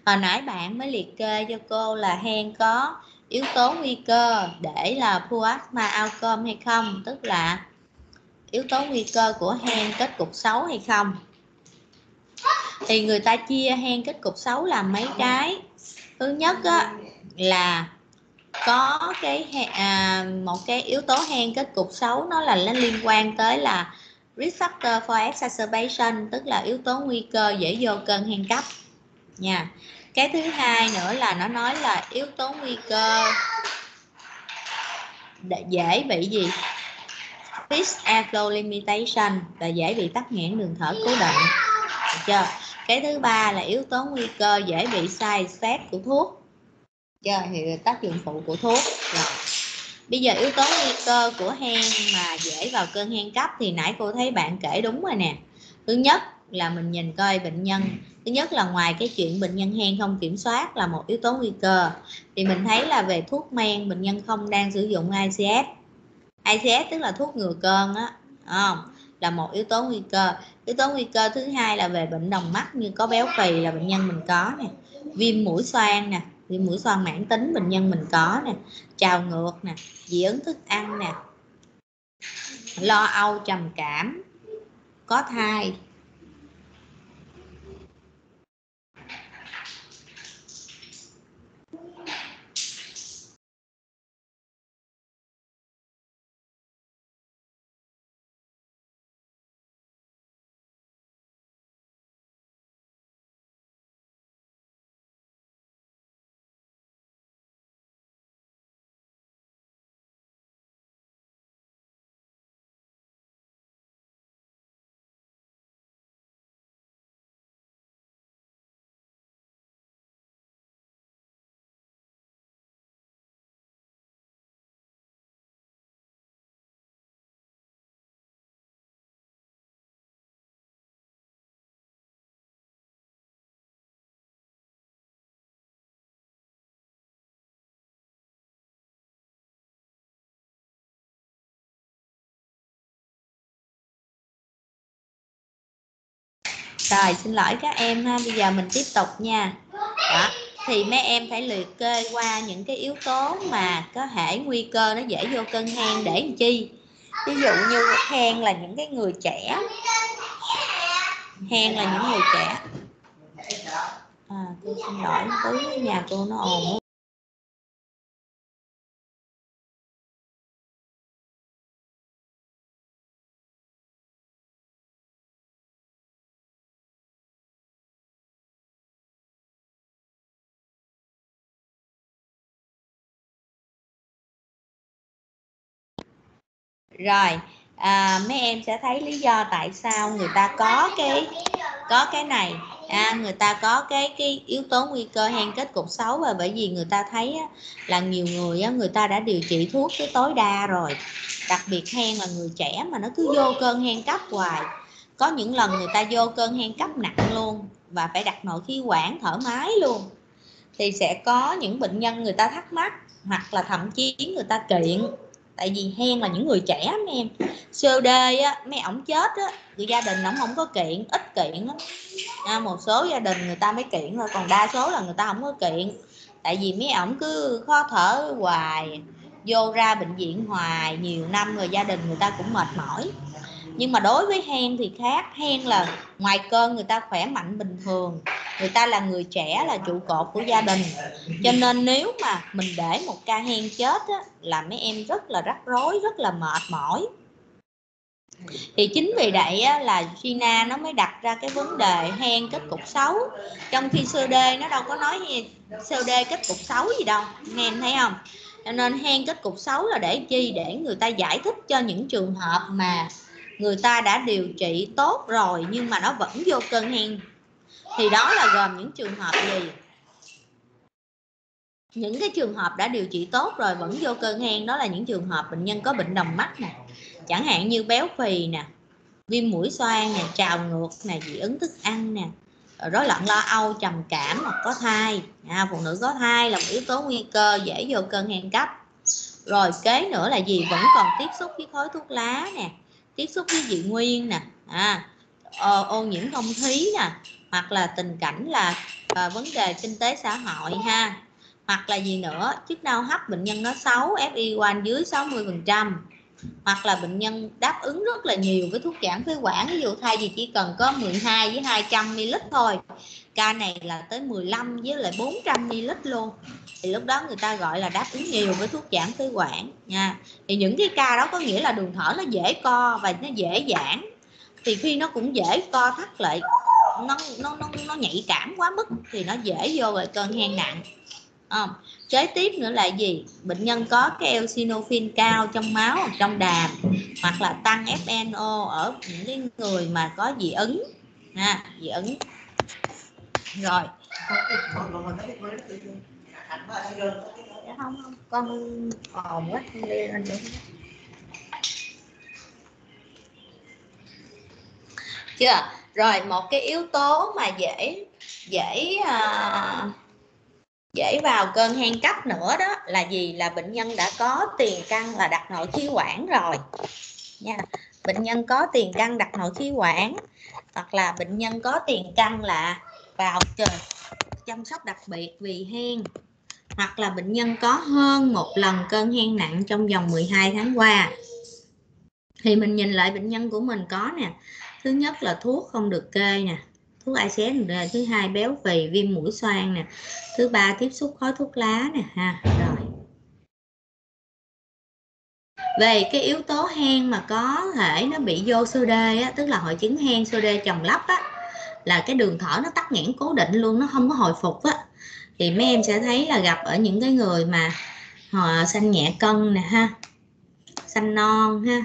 Hồi nãy bạn mới liệt kê cho cô là hen có yếu tố nguy cơ để là poor asthma outcome hay không tức là yếu tố nguy cơ của hen kết cục xấu hay không. Thì người ta chia hen kết cục xấu làm mấy cái? Thứ nhất á, là có cái à, một cái yếu tố hen kết cục xấu nó là nó liên quan tới là risk factor for exacerbation tức là yếu tố nguy cơ dễ vô cơn hen cấp. Nha. Cái thứ hai nữa là nó nói là yếu tố nguy cơ dễ bị gì? Fixed airflow limitation là dễ bị tắc nghẽn đường thở cố định. Được chưa? Cái thứ ba là yếu tố nguy cơ dễ bị sai effect của thuốc chưa thì tác dụng phụ của thuốc là bây giờ yếu tố nguy cơ của hen mà dễ vào cơn hen cấp thì nãy cô thấy bạn kể đúng rồi nè. Thứ nhất là mình nhìn coi bệnh nhân, thứ nhất là ngoài cái chuyện bệnh nhân hen không kiểm soát là một yếu tố nguy cơ. Thì mình thấy là về thuốc men bệnh nhân không đang sử dụng ICS ICS tức là thuốc ngừa cơn á không? Là một yếu tố nguy cơ. Yếu tố nguy cơ thứ hai là về bệnh đồng mắt như có béo phì là bệnh nhân mình có nè. Viêm mũi xoang nè viêm mũi xoang mãn tính bệnh nhân mình có nè, trào ngược nè, dị ứng thức ăn nè, lo âu trầm cảm, có thai rồi, xin lỗi các em ha. Bây giờ mình tiếp tục nha. Đó, thì mấy em phải liệt kê qua những cái yếu tố mà có thể nguy cơ nó dễ vô cân hen để làm chi? Ví dụ như hen là những cái người trẻ. Hen là những người trẻ. À tôi xin lỗi tới nhà cô nó ồn rồi à, mấy em sẽ thấy lý do tại sao người ta có cái có cái này. À, người ta có cái cái yếu tố nguy cơ hen kết cục xấu và bởi vì người ta thấy á, là nhiều người á, người ta đã điều trị thuốc tới tối đa rồi. Đặc biệt hen là người trẻ mà nó cứ vô cơn hen cấp hoài. Có những lần người ta vô cơn hen cấp nặng luôn và phải đặt nội khí quản thở máy luôn. Thì sẽ có những bệnh nhân người ta thắc mắc hoặc là thậm chí người ta kiện tại vì hen là những người trẻ mấy em. COD á mấy ổng chết á thì gia đình ổng không có kiện ít kiện lắm. À, một số gia đình người ta mới kiện thôi còn đa số là người ta không có kiện. Tại vì mấy ổng cứ khó thở hoài vô ra bệnh viện hoài nhiều năm rồi gia đình người ta cũng mệt mỏi nhưng mà đối với hen thì khác. Hen là ngoài cơn người ta khỏe mạnh bình thường người ta là người trẻ là trụ cột của gia đình. Cho nên nếu mà mình để một ca hen chết á, là mấy em rất là rắc rối rất là mệt mỏi. Thì chính vì vậy á, là Gina nó mới đặt ra cái vấn đề hen kết cục xấu. Trong khi COD nó đâu có nói COD kết cục xấu gì đâu nghe em thấy không? Cho nên hen kết cục xấu là để chi? Để người ta giải thích cho những trường hợp mà người ta đã điều trị tốt rồi nhưng mà nó vẫn vô cơn hen. Thì đó là gồm những trường hợp gì? Những cái trường hợp đã điều trị tốt rồi vẫn vô cơn hen đó là những trường hợp bệnh nhân có bệnh đồng mắt nè chẳng hạn như béo phì nè viêm mũi xoang nè trào ngược nè dị ứng thức ăn nè rối loạn lo âu trầm cảm hoặc có thai. À, phụ nữ có thai là một yếu tố nguy cơ dễ vô cơn hen cấp. Rồi kế nữa là gì? Vẫn còn tiếp xúc với khói thuốc lá nè tiếp xúc với dị nguyên nè à, ờ, ô, nhiễm không khí nè hoặc là tình cảnh là à, vấn đề kinh tế xã hội ha. Hoặc là gì nữa chức năng hấp bệnh nhân nó xấu FI quanh dưới 60 phần trăm hoặc là bệnh nhân đáp ứng rất là nhiều với thuốc giãn phế quản ví dụ thay vì chỉ cần có 12 với 200 ml thôi. Ca này là tới 15 với lại 400 ml luôn. Thì lúc đó người ta gọi là đáp ứng nhiều với thuốc giãn phế quản nha. Thì những cái ca đó có nghĩa là đường thở nó dễ co và nó dễ giãn. Thì khi nó cũng dễ co thắt lại nó nó nó, nó nhạy cảm quá mức thì nó dễ vô rồi cơn hen nặng. À, kế tiếp nữa là gì? Bệnh nhân có cái eosinophil cao trong máu hoặc trong đàm hoặc là tăng FNO ở những cái người mà có dị ứng. Ha dị ứng. Rồi. Không không con ồn quá không đi lên được chưa? Rồi một cái yếu tố mà dễ dễ à, dễ vào cơn hen cấp nữa đó, là gì? Là bệnh nhân đã có tiền căn là đặt nội khí quản rồi. Nha, bệnh nhân có tiền căn, đặt nội khí quản. Hoặc là bệnh nhân có tiền căn là vào chăm sóc đặc biệt vì hen. Hoặc là bệnh nhân có hơn một lần cơn hen nặng trong vòng 12 tháng qua. Thì mình nhìn lại bệnh nhân của mình có nè. Thứ nhất là thuốc không được kê nè thuốc ICS thứ hai béo phì viêm mũi xoang nè. Thứ ba tiếp xúc khói thuốc lá nè ha rồi. Về cái yếu tố hen mà có thể nó bị vô sơ đê á, tức là hội chứng hen sơ đê chồng lấp á là cái đường thở nó tắc nghẽn cố định luôn nó không có hồi phục á. Thì mấy em sẽ thấy là gặp ở những cái người mà họ xanh nhẹ cân nè ha xanh non ha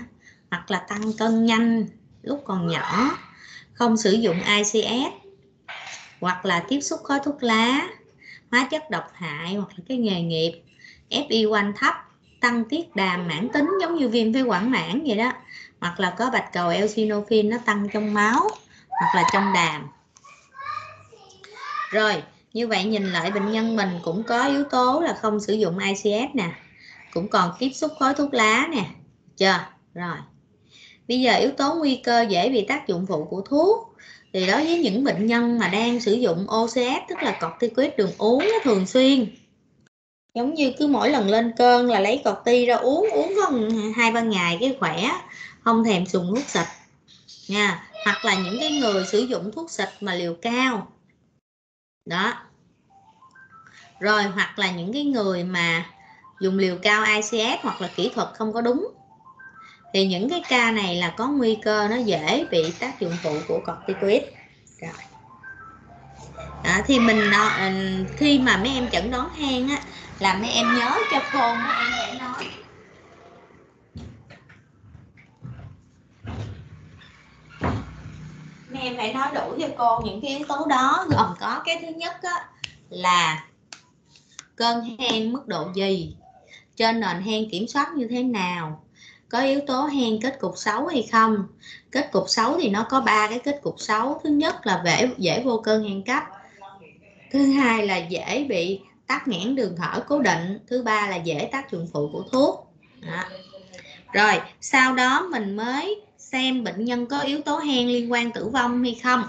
hoặc là tăng cân nhanh lúc còn nhỏ không sử dụng ICS hoặc là tiếp xúc khói thuốc lá, hóa chất độc hại hoặc là cái nghề nghiệp. FI1 thấp, tăng tiết đàm mãn tính giống như viêm phế quản mãn vậy đó. Hoặc là có bạch cầu eosinophil nó tăng trong máu hoặc là trong đàm. Rồi, như vậy nhìn lại bệnh nhân mình cũng có yếu tố là không sử dụng ICS nè, cũng còn tiếp xúc khói thuốc lá nè. Chưa? Rồi bây giờ yếu tố nguy cơ dễ bị tác dụng phụ của thuốc. Thì đối với những bệnh nhân mà đang sử dụng OCS tức là corticoid đường uống thường xuyên. Giống như cứ mỗi lần lên cơn là lấy corti ra uống uống có hai, ba ngày cái khỏe, không thèm sùng thuốc xịt, nha. Hoặc là những cái người sử dụng thuốc xịt mà liều cao. Đó. Rồi, hoặc là những cái người mà dùng liều cao ICS hoặc là kỹ thuật không có đúng thì những cái ca này là có nguy cơ nó dễ bị tác dụng phụ của corticoid. Rồi. Đó, thì mình ờ, khi mà mấy em chẩn đoán hen á là mấy em nhớ cho khôn mấy em phải nói. Mấy em phải nói đủ cho cô những cái yếu tố đó. Gồm có cái thứ nhất á, là cơn hen mức độ gì trên nền hen kiểm soát như thế nào có yếu tố hen kết cục xấu hay không? Kết cục xấu thì nó có ba cái kết cục xấu. Thứ nhất là dễ dễ vô cơn hen cấp. Thứ hai là dễ bị tắc nghẽn đường thở cố định. Thứ ba là dễ tác dụng phụ của thuốc. Đó. rồi sau đó mình mới xem bệnh nhân có yếu tố hen liên quan tử vong hay không.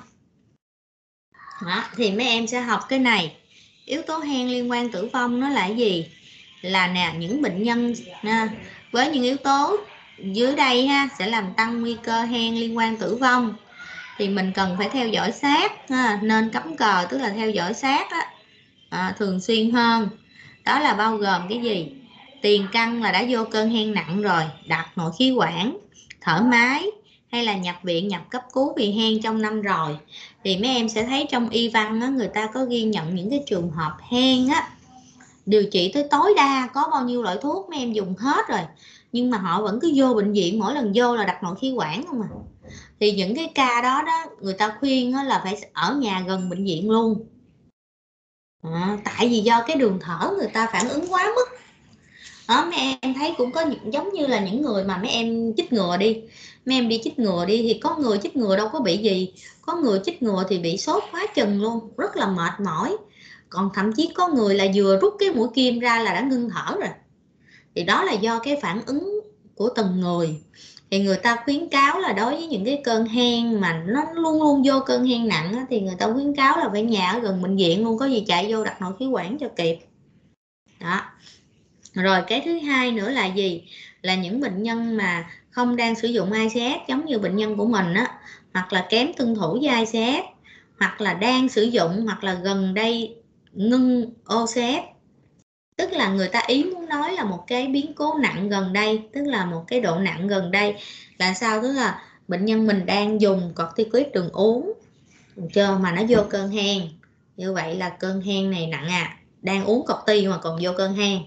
Đó. thì mấy em sẽ học cái này. Yếu tố hen liên quan tử vong nó là gì? Là nè những bệnh nhân nè, với những yếu tố dưới đây ha sẽ làm tăng nguy cơ hen liên quan tử vong. Thì mình cần phải theo dõi sát ha, nên cắm cờ tức là theo dõi sát á, à, thường xuyên hơn. Đó là bao gồm cái gì? Tiền căn là đã vô cơn hen nặng rồi đặt nội khí quản thở máy hay là nhập viện nhập cấp cứu vì hen trong năm rồi. Thì mấy em sẽ thấy trong y văn á, người ta có ghi nhận những cái trường hợp hen á điều trị tới tối đa có bao nhiêu loại thuốc mấy em dùng hết rồi. Nhưng mà họ vẫn cứ vô bệnh viện mỗi lần vô là đặt nội khí quản không à. Thì những cái ca đó đó người ta khuyên là phải ở nhà gần bệnh viện luôn. À, tại vì do cái đường thở người ta phản ứng quá mức. Đó mấy em thấy cũng có những giống như là những người mà mấy em chích ngừa đi. Mấy em đi chích ngừa đi thì có người chích ngừa đâu có bị gì. Có người chích ngừa thì bị sốt quá chừng luôn rất là mệt mỏi còn thậm chí có người là vừa rút cái mũi kim ra là đã ngưng thở rồi. Thì đó là do cái phản ứng của từng người. Thì người ta khuyến cáo là đối với những cái cơn hen mà nó luôn luôn vô cơn hen nặng á, thì người ta khuyến cáo là phải nhà ở gần bệnh viện luôn có gì chạy vô đặt nội khí quản cho kịp. Đó. Rồi cái thứ hai nữa là gì? Là những bệnh nhân mà không đang sử dụng ICS giống như bệnh nhân của mình á hoặc là kém tuân thủ với ICS hoặc là đang sử dụng hoặc là gần đây ngưng OCS tức là người ta ý muốn nói là một cái biến cố nặng gần đây, tức là một cái độ nặng gần đây. Là sao? Tức là bệnh nhân mình đang dùng corticoid đường uống được chưa mà nó vô cơn hen như vậy là cơn hen này nặng à. Đang uống corti mà còn vô cơn hen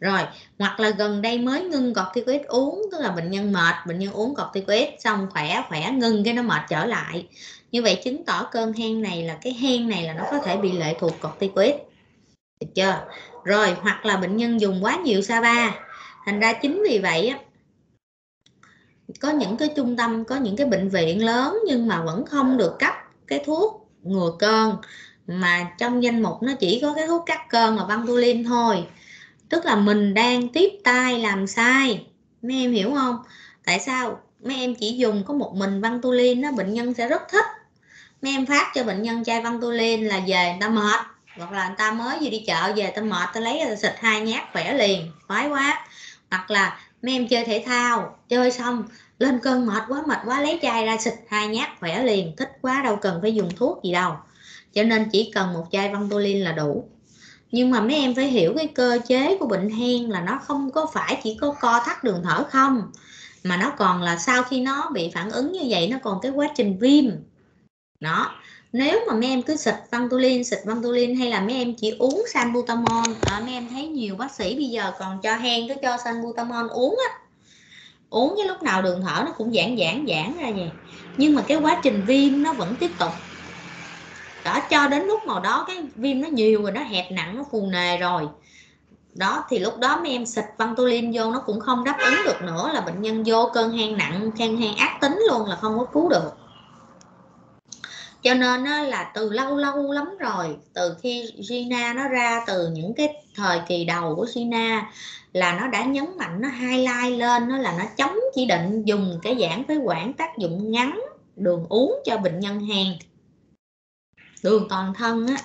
rồi, hoặc là gần đây mới ngưng corticoid uống, tức là bệnh nhân mệt, bệnh nhân uống corticoid xong khỏe khỏe ngưng cái nó mệt trở lại như vậy chứng tỏ cơn hen này là cái hen này là nó có thể bị lệ thuộc corticoid. Được chưa? Rồi, hoặc là bệnh nhân dùng quá nhiều sa ba thành ra chính vì vậy á, có những cái trung tâm, có những cái bệnh viện lớn nhưng mà vẫn không được cấp cái thuốc ngừa cơn. Mà trong danh mục nó chỉ có cái thuốc cắt cơn là Vantulin thôi. Tức là mình đang tiếp tay làm sai. Mấy em hiểu không? Tại sao? Mấy em chỉ dùng có một mình Vantulin nó bệnh nhân sẽ rất thích mấy em phát cho bệnh nhân chai Vantulin là về, người ta mệt. Hoặc là người ta mới vừa đi chợ, về ta mệt, ta lấy ta xịt hai nhát khỏe liền, khoái quá. Hoặc là mấy em chơi thể thao, chơi xong, lên cơn mệt quá mệt quá, lấy chai ra xịt hai nhát khỏe liền. Thích quá, đâu cần phải dùng thuốc gì đâu. Cho nên chỉ cần một chai Vantolin là đủ. Nhưng mà mấy em phải hiểu cái cơ chế của bệnh hen là nó không có phải chỉ có co thắt đường thở không, mà nó còn là sau khi nó bị phản ứng như vậy, nó còn cái quá trình viêm đó. Nếu mà mấy em cứ xịt Vantolin xịt Vantolin hay là mấy em chỉ uống salbutamol à, mấy em thấy nhiều bác sĩ bây giờ còn cho hen cứ cho salbutamol uống á. Uống cái lúc nào đường thở nó cũng giãn giãn giãn ra vậy. Nhưng mà cái quá trình viêm nó vẫn tiếp tục. Đó cho đến lúc nào đó cái viêm nó nhiều rồi nó hẹp nặng nó phù nề rồi. Đó thì lúc đó mấy em xịt Vantolin vô nó cũng không đáp ứng được nữa là bệnh nhân vô cơn hen nặng cơn hen ác tính luôn là không có cứu được cho nên á, là từ lâu lâu lắm rồi từ khi Gina nó ra từ những cái thời kỳ đầu của Gina là nó đã nhấn mạnh nó highlight lên nó là nó chống chỉ định dùng cái giãn phế quản tác dụng ngắn đường uống cho bệnh nhân hèn. Đường toàn thân á.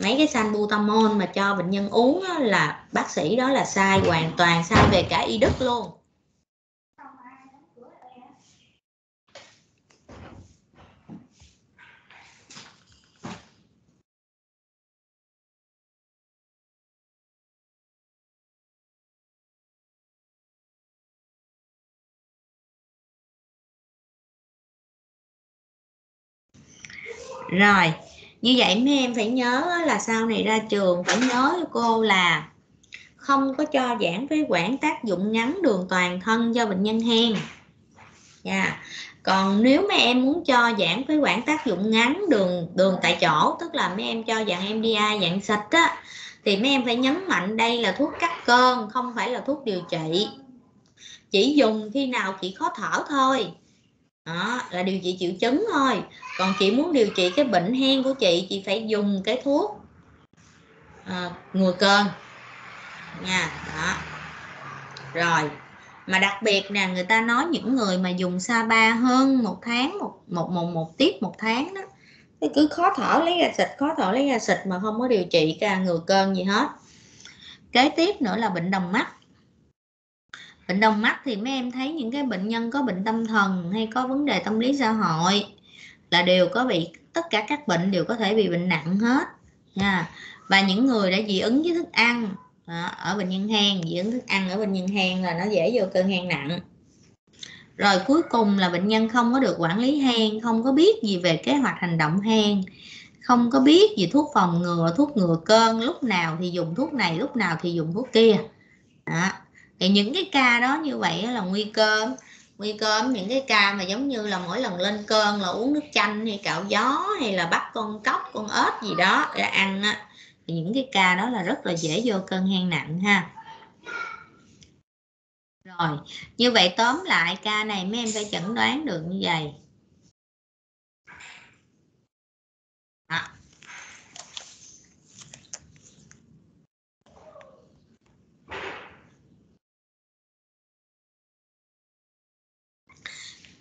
Mấy cái sanbutamol mà cho bệnh nhân uống á, là bác sĩ đó là sai hoàn toàn sai về cả y đức luôn. Rồi, như vậy mấy em phải nhớ là sau này ra trường phải nhớ cho cô là không có cho giãn phế quản tác dụng ngắn đường toàn thân cho bệnh nhân hen. Nha yeah. còn nếu mấy em muốn cho giãn phế quản tác dụng ngắn đường đường tại chỗ, tức là mấy em cho dạng MDI dạng xịt á, thì mấy em phải nhấn mạnh đây là thuốc cắt cơn, không phải là thuốc điều trị. Chỉ dùng khi nào chị khó thở thôi đó là điều trị triệu chứng thôi. Còn chị muốn điều trị cái bệnh hen của chị chị phải dùng cái thuốc à, ngừa cơn. Nha đó. Rồi mà đặc biệt nè người ta nói những người mà dùng sa ba hơn một tháng một một một một tiếp một tháng đó thì cứ khó thở lấy ra xịt khó thở lấy ra xịt mà không có điều trị cả ngừa cơn gì hết. Kế tiếp nữa là bệnh đồng mắt bệnh đồng mắt thì mấy em thấy những cái bệnh nhân có bệnh tâm thần hay có vấn đề tâm lý xã hội là đều có bị tất cả các bệnh đều có thể bị bệnh nặng hết nha. Và những người đã dị ứng với thức ăn đó, ở bệnh nhân hen dị ứng thức ăn ở bệnh nhân hen là nó dễ vô cơn hen nặng. Rồi cuối cùng là bệnh nhân không có được quản lý hen không có biết gì về kế hoạch hành động hen không có biết gì thuốc phòng ngừa thuốc ngừa cơn lúc nào thì dùng thuốc này lúc nào thì dùng thuốc kia. Đó thì những cái ca đó như vậy là nguy cơ nguy cơ những cái ca mà giống như là mỗi lần lên cơn là uống nước chanh hay cạo gió hay là bắt con cóc, con ếch gì đó để ăn á, thì những cái ca đó là rất là dễ vô cơn hen nặng ha. Rồi, như vậy tóm lại ca này mấy em phải chẩn đoán được như vậy đó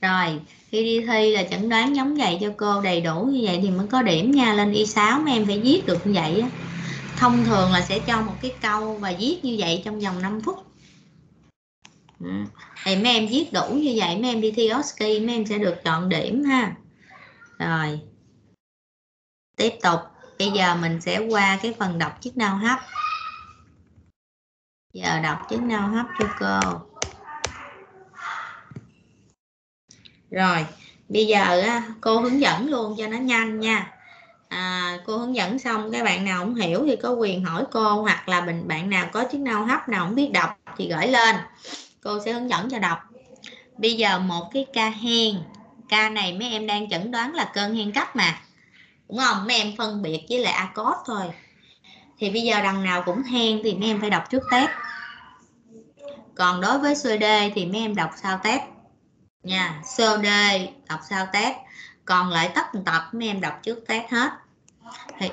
rồi, khi đi thi là chẩn đoán giống vậy cho cô đầy đủ như vậy thì mới có điểm nha. Lên y 6 mấy em phải viết được như vậy á. Thông thường là sẽ cho một cái câu và viết như vậy trong vòng 5 phút. Ừ. thì mấy em viết đủ như vậy, mấy em đi thi oski mấy em sẽ được chọn điểm ha. Rồi. Tiếp tục. Bây giờ mình sẽ qua cái phần đọc chức năng hấp. Giờ đọc chức năng hấp cho cô. Rồi bây giờ cô hướng dẫn luôn cho nó nhanh nha. À, cô hướng dẫn xong các bạn nào không hiểu thì có quyền hỏi cô hoặc là mình bạn nào có chức năng hấp nào không biết đọc thì gửi lên. Cô sẽ hướng dẫn cho đọc. Bây giờ một cái ca hen. Ca này mấy em đang chẩn đoán là cơn hen cấp mà. Đúng không? Mấy em phân biệt với lại acốt thôi. Thì bây giờ đằng nào cũng hen thì mấy em phải đọc trước test. Còn đối với CD thì mấy em đọc sau test nha CD đọc sau test. Còn lại tất tập mấy em đọc trước test hết. Thì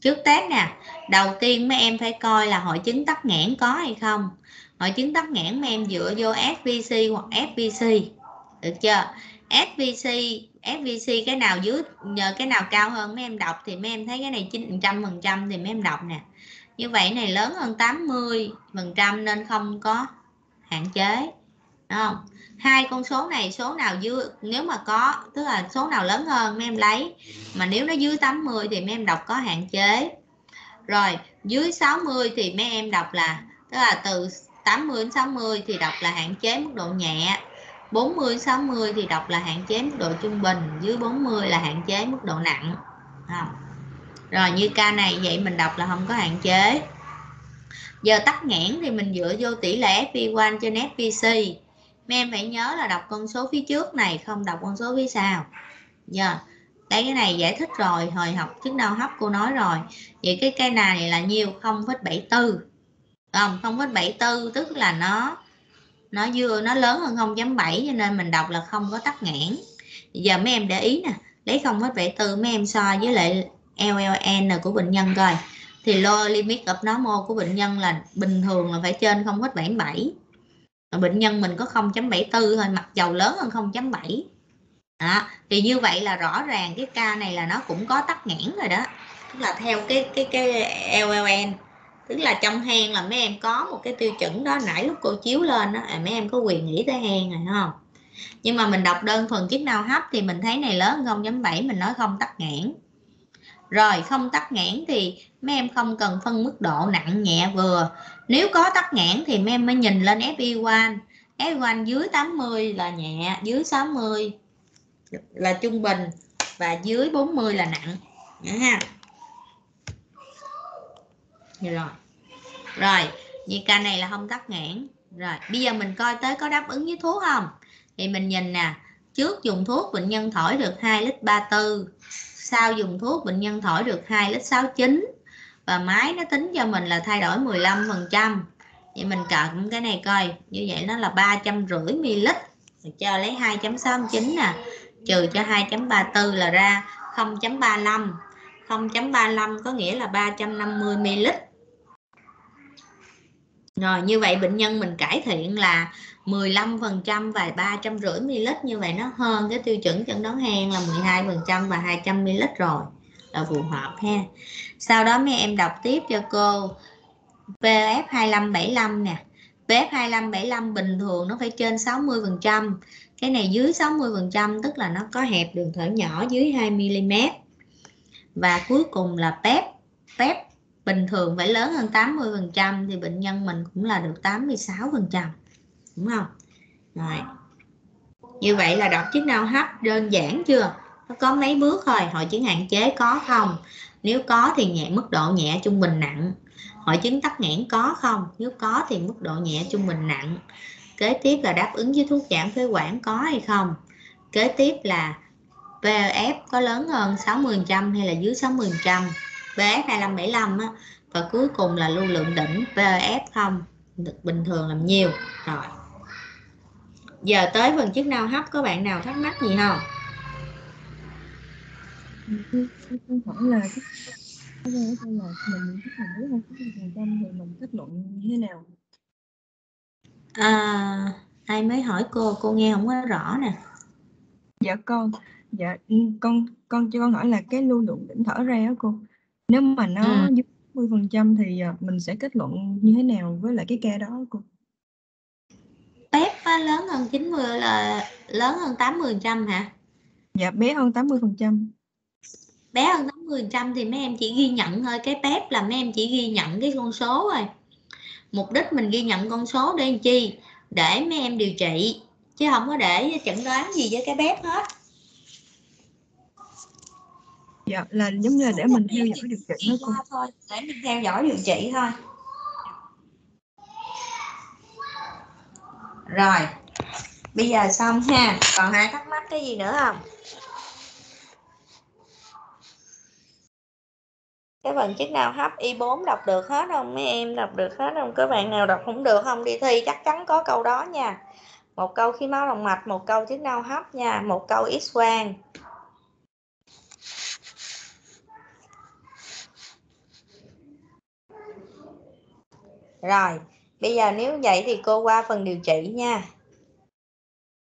trước test nè, đầu tiên mấy em phải coi là hội chứng tắc nghẽn có hay không. Hội chứng tắc nghẽn mấy em dựa vô SVC hoặc FVC được chưa? SVC FVC cái nào dưới nhờ cái nào cao hơn mấy em đọc thì mấy em thấy cái này chín trăm phần trăm, thì mấy em đọc nè. Như vậy này lớn hơn 80 phần trăm nên không có hạn chế. Đúng không? Hai con số này số nào dưới nếu mà có, tức là số nào lớn hơn mấy em lấy. Mà nếu nó dưới 80 thì mấy em đọc có hạn chế. Rồi, dưới 60 thì mấy em đọc là, tức là từ 80 đến 60 thì đọc là hạn chế mức độ nhẹ. 40 60 thì đọc là hạn chế mức độ trung bình. Dưới 40 là hạn chế mức độ nặng. Không? rồi, như ca này vậy mình đọc là không có hạn chế. Giờ tắt nghẽn thì mình dựa vô tỷ lệ FP1 trên FPC mấy em phải nhớ là đọc con số phía trước này không đọc con số phía sau. Giờ yeah. đây cái này giải thích rồi hồi học chứng đau hấp cô nói rồi. Vậy cái cây này là nhiêu? 0,74 không 0,74 tức là nó nó vừa nó lớn hơn 0.7 cho nên mình đọc là không có tắc nghẽn. Giờ mấy em để ý nè lấy 0,74 mấy em so với lại LLN của bệnh nhân coi. Thì lower limit of normal của bệnh nhân là bình thường là phải trên 0,77 bệnh nhân mình có 0.74 thôi mặc dầu lớn hơn 0.7 đó. thì như vậy là rõ ràng cái ca này là nó cũng có tắc nghẽn rồi đó. Tức là theo cái cái cái LLN tức là trong hen là mấy em có một cái tiêu chuẩn đó nãy lúc cô chiếu lên đó à, mấy em có quyền nghĩ tới hen rồi không? Nhưng mà mình đọc đơn thuần chức nào hấp thì mình thấy này lớn 0.7 mình nói không tắc nghẽn rồi, không tắc nghẽn thì mấy em không cần phân mức độ nặng nhẹ vừa. Nếu có tắc nghẽn thì mấy em mới nhìn lên FI1 FI1 dưới 80 là nhẹ, dưới 60 là trung bình và dưới 40 là nặng. Ha. Dạ rồi. Rồi như ca này là không tắc nghẽn. Rồi, bây giờ mình coi tới có đáp ứng với thuốc không? Thì mình nhìn nè, trước dùng thuốc bệnh nhân thổi được 2 lít 34 sau dùng thuốc bệnh nhân thổi được 2 lít 69 và máy nó tính cho mình là thay đổi 15 phần trăm. Vậy mình cộng cái này coi, như vậy nó là ba trăm rưỡi ml. Cho lấy 2.69 nè, trừ cho 2.34 là ra 0.35 0.35 có nghĩa là 350 ml. Rồi, như vậy bệnh nhân mình cải thiện là 15% và 350 ml như vậy, nó hơn cái tiêu chuẩn chẩn đoán hen là 12% và 200 ml rồi là phù hợp ha. Sau đó mấy em đọc tiếp cho cô PF 2575 nè. PF 2575 bình thường nó phải trên 60%. Cái này dưới 60% tức là nó có hẹp đường thở nhỏ dưới 2 mm. Và cuối cùng là PEP. PEP bình thường phải lớn hơn 80% thì bệnh nhân mình cũng là được 86% đúng không? Rồi. Như vậy là đọc chức nào hấp đơn giản chưa? Nó có mấy bước thôi hội chứng hạn chế có không? Nếu có thì nhẹ, mức độ nhẹ trung bình nặng. Hội chứng tắc nghẽn có không? Nếu có thì mức độ nhẹ trung bình nặng. Kế tiếp là đáp ứng với thuốc giảm phế quản có hay không? Kế tiếp là PF có lớn hơn 60% hay là dưới 60% PF 2575 á. Và cuối cùng là lưu lượng đỉnh PF không? Được bình thường làm nhiều. Rồi giờ tới phần chức nào hấp có bạn nào thắc mắc gì không? Hỏi là mình kết luận như thế nào à, ai mới hỏi cô? Cô nghe không có rõ nè. Dạ con dạ ừ, con con cho con hỏi là cái lưu lượng đỉnh thở ra á cô. Nếu mà nó ừ. dưới 10 phần trăm thì à, mình sẽ kết luận như thế nào với lại cái ca đó cô PEP lớn hơn 90 là lớn hơn 80 trăm hả? Dạ bé hơn 80 phần trăm. Bé hơn 80 trăm thì mấy em chỉ ghi nhận thôi. Cái PEP là mấy em chỉ ghi nhận cái con số thôi. Mục đích mình ghi nhận con số để làm chi? Để mấy em điều trị chứ không có để chẩn đoán gì với cái bếp hết. Dạ là giống như là để mình theo dõi điều trị thôi để mình theo dõi điều trị thôi rồi, bây giờ xong ha. Còn hai thắc mắc cái gì nữa không? Cái phần chức nào hấp y 4 đọc được hết không? Mấy em đọc được hết không? Các bạn nào đọc không được không? Đi thi chắc chắn có câu đó nha. Một câu khí máu động mạch, một câu chức nào hấp nha. Một câu x quang. Rồi bây giờ nếu vậy thì cô qua phần điều trị nha.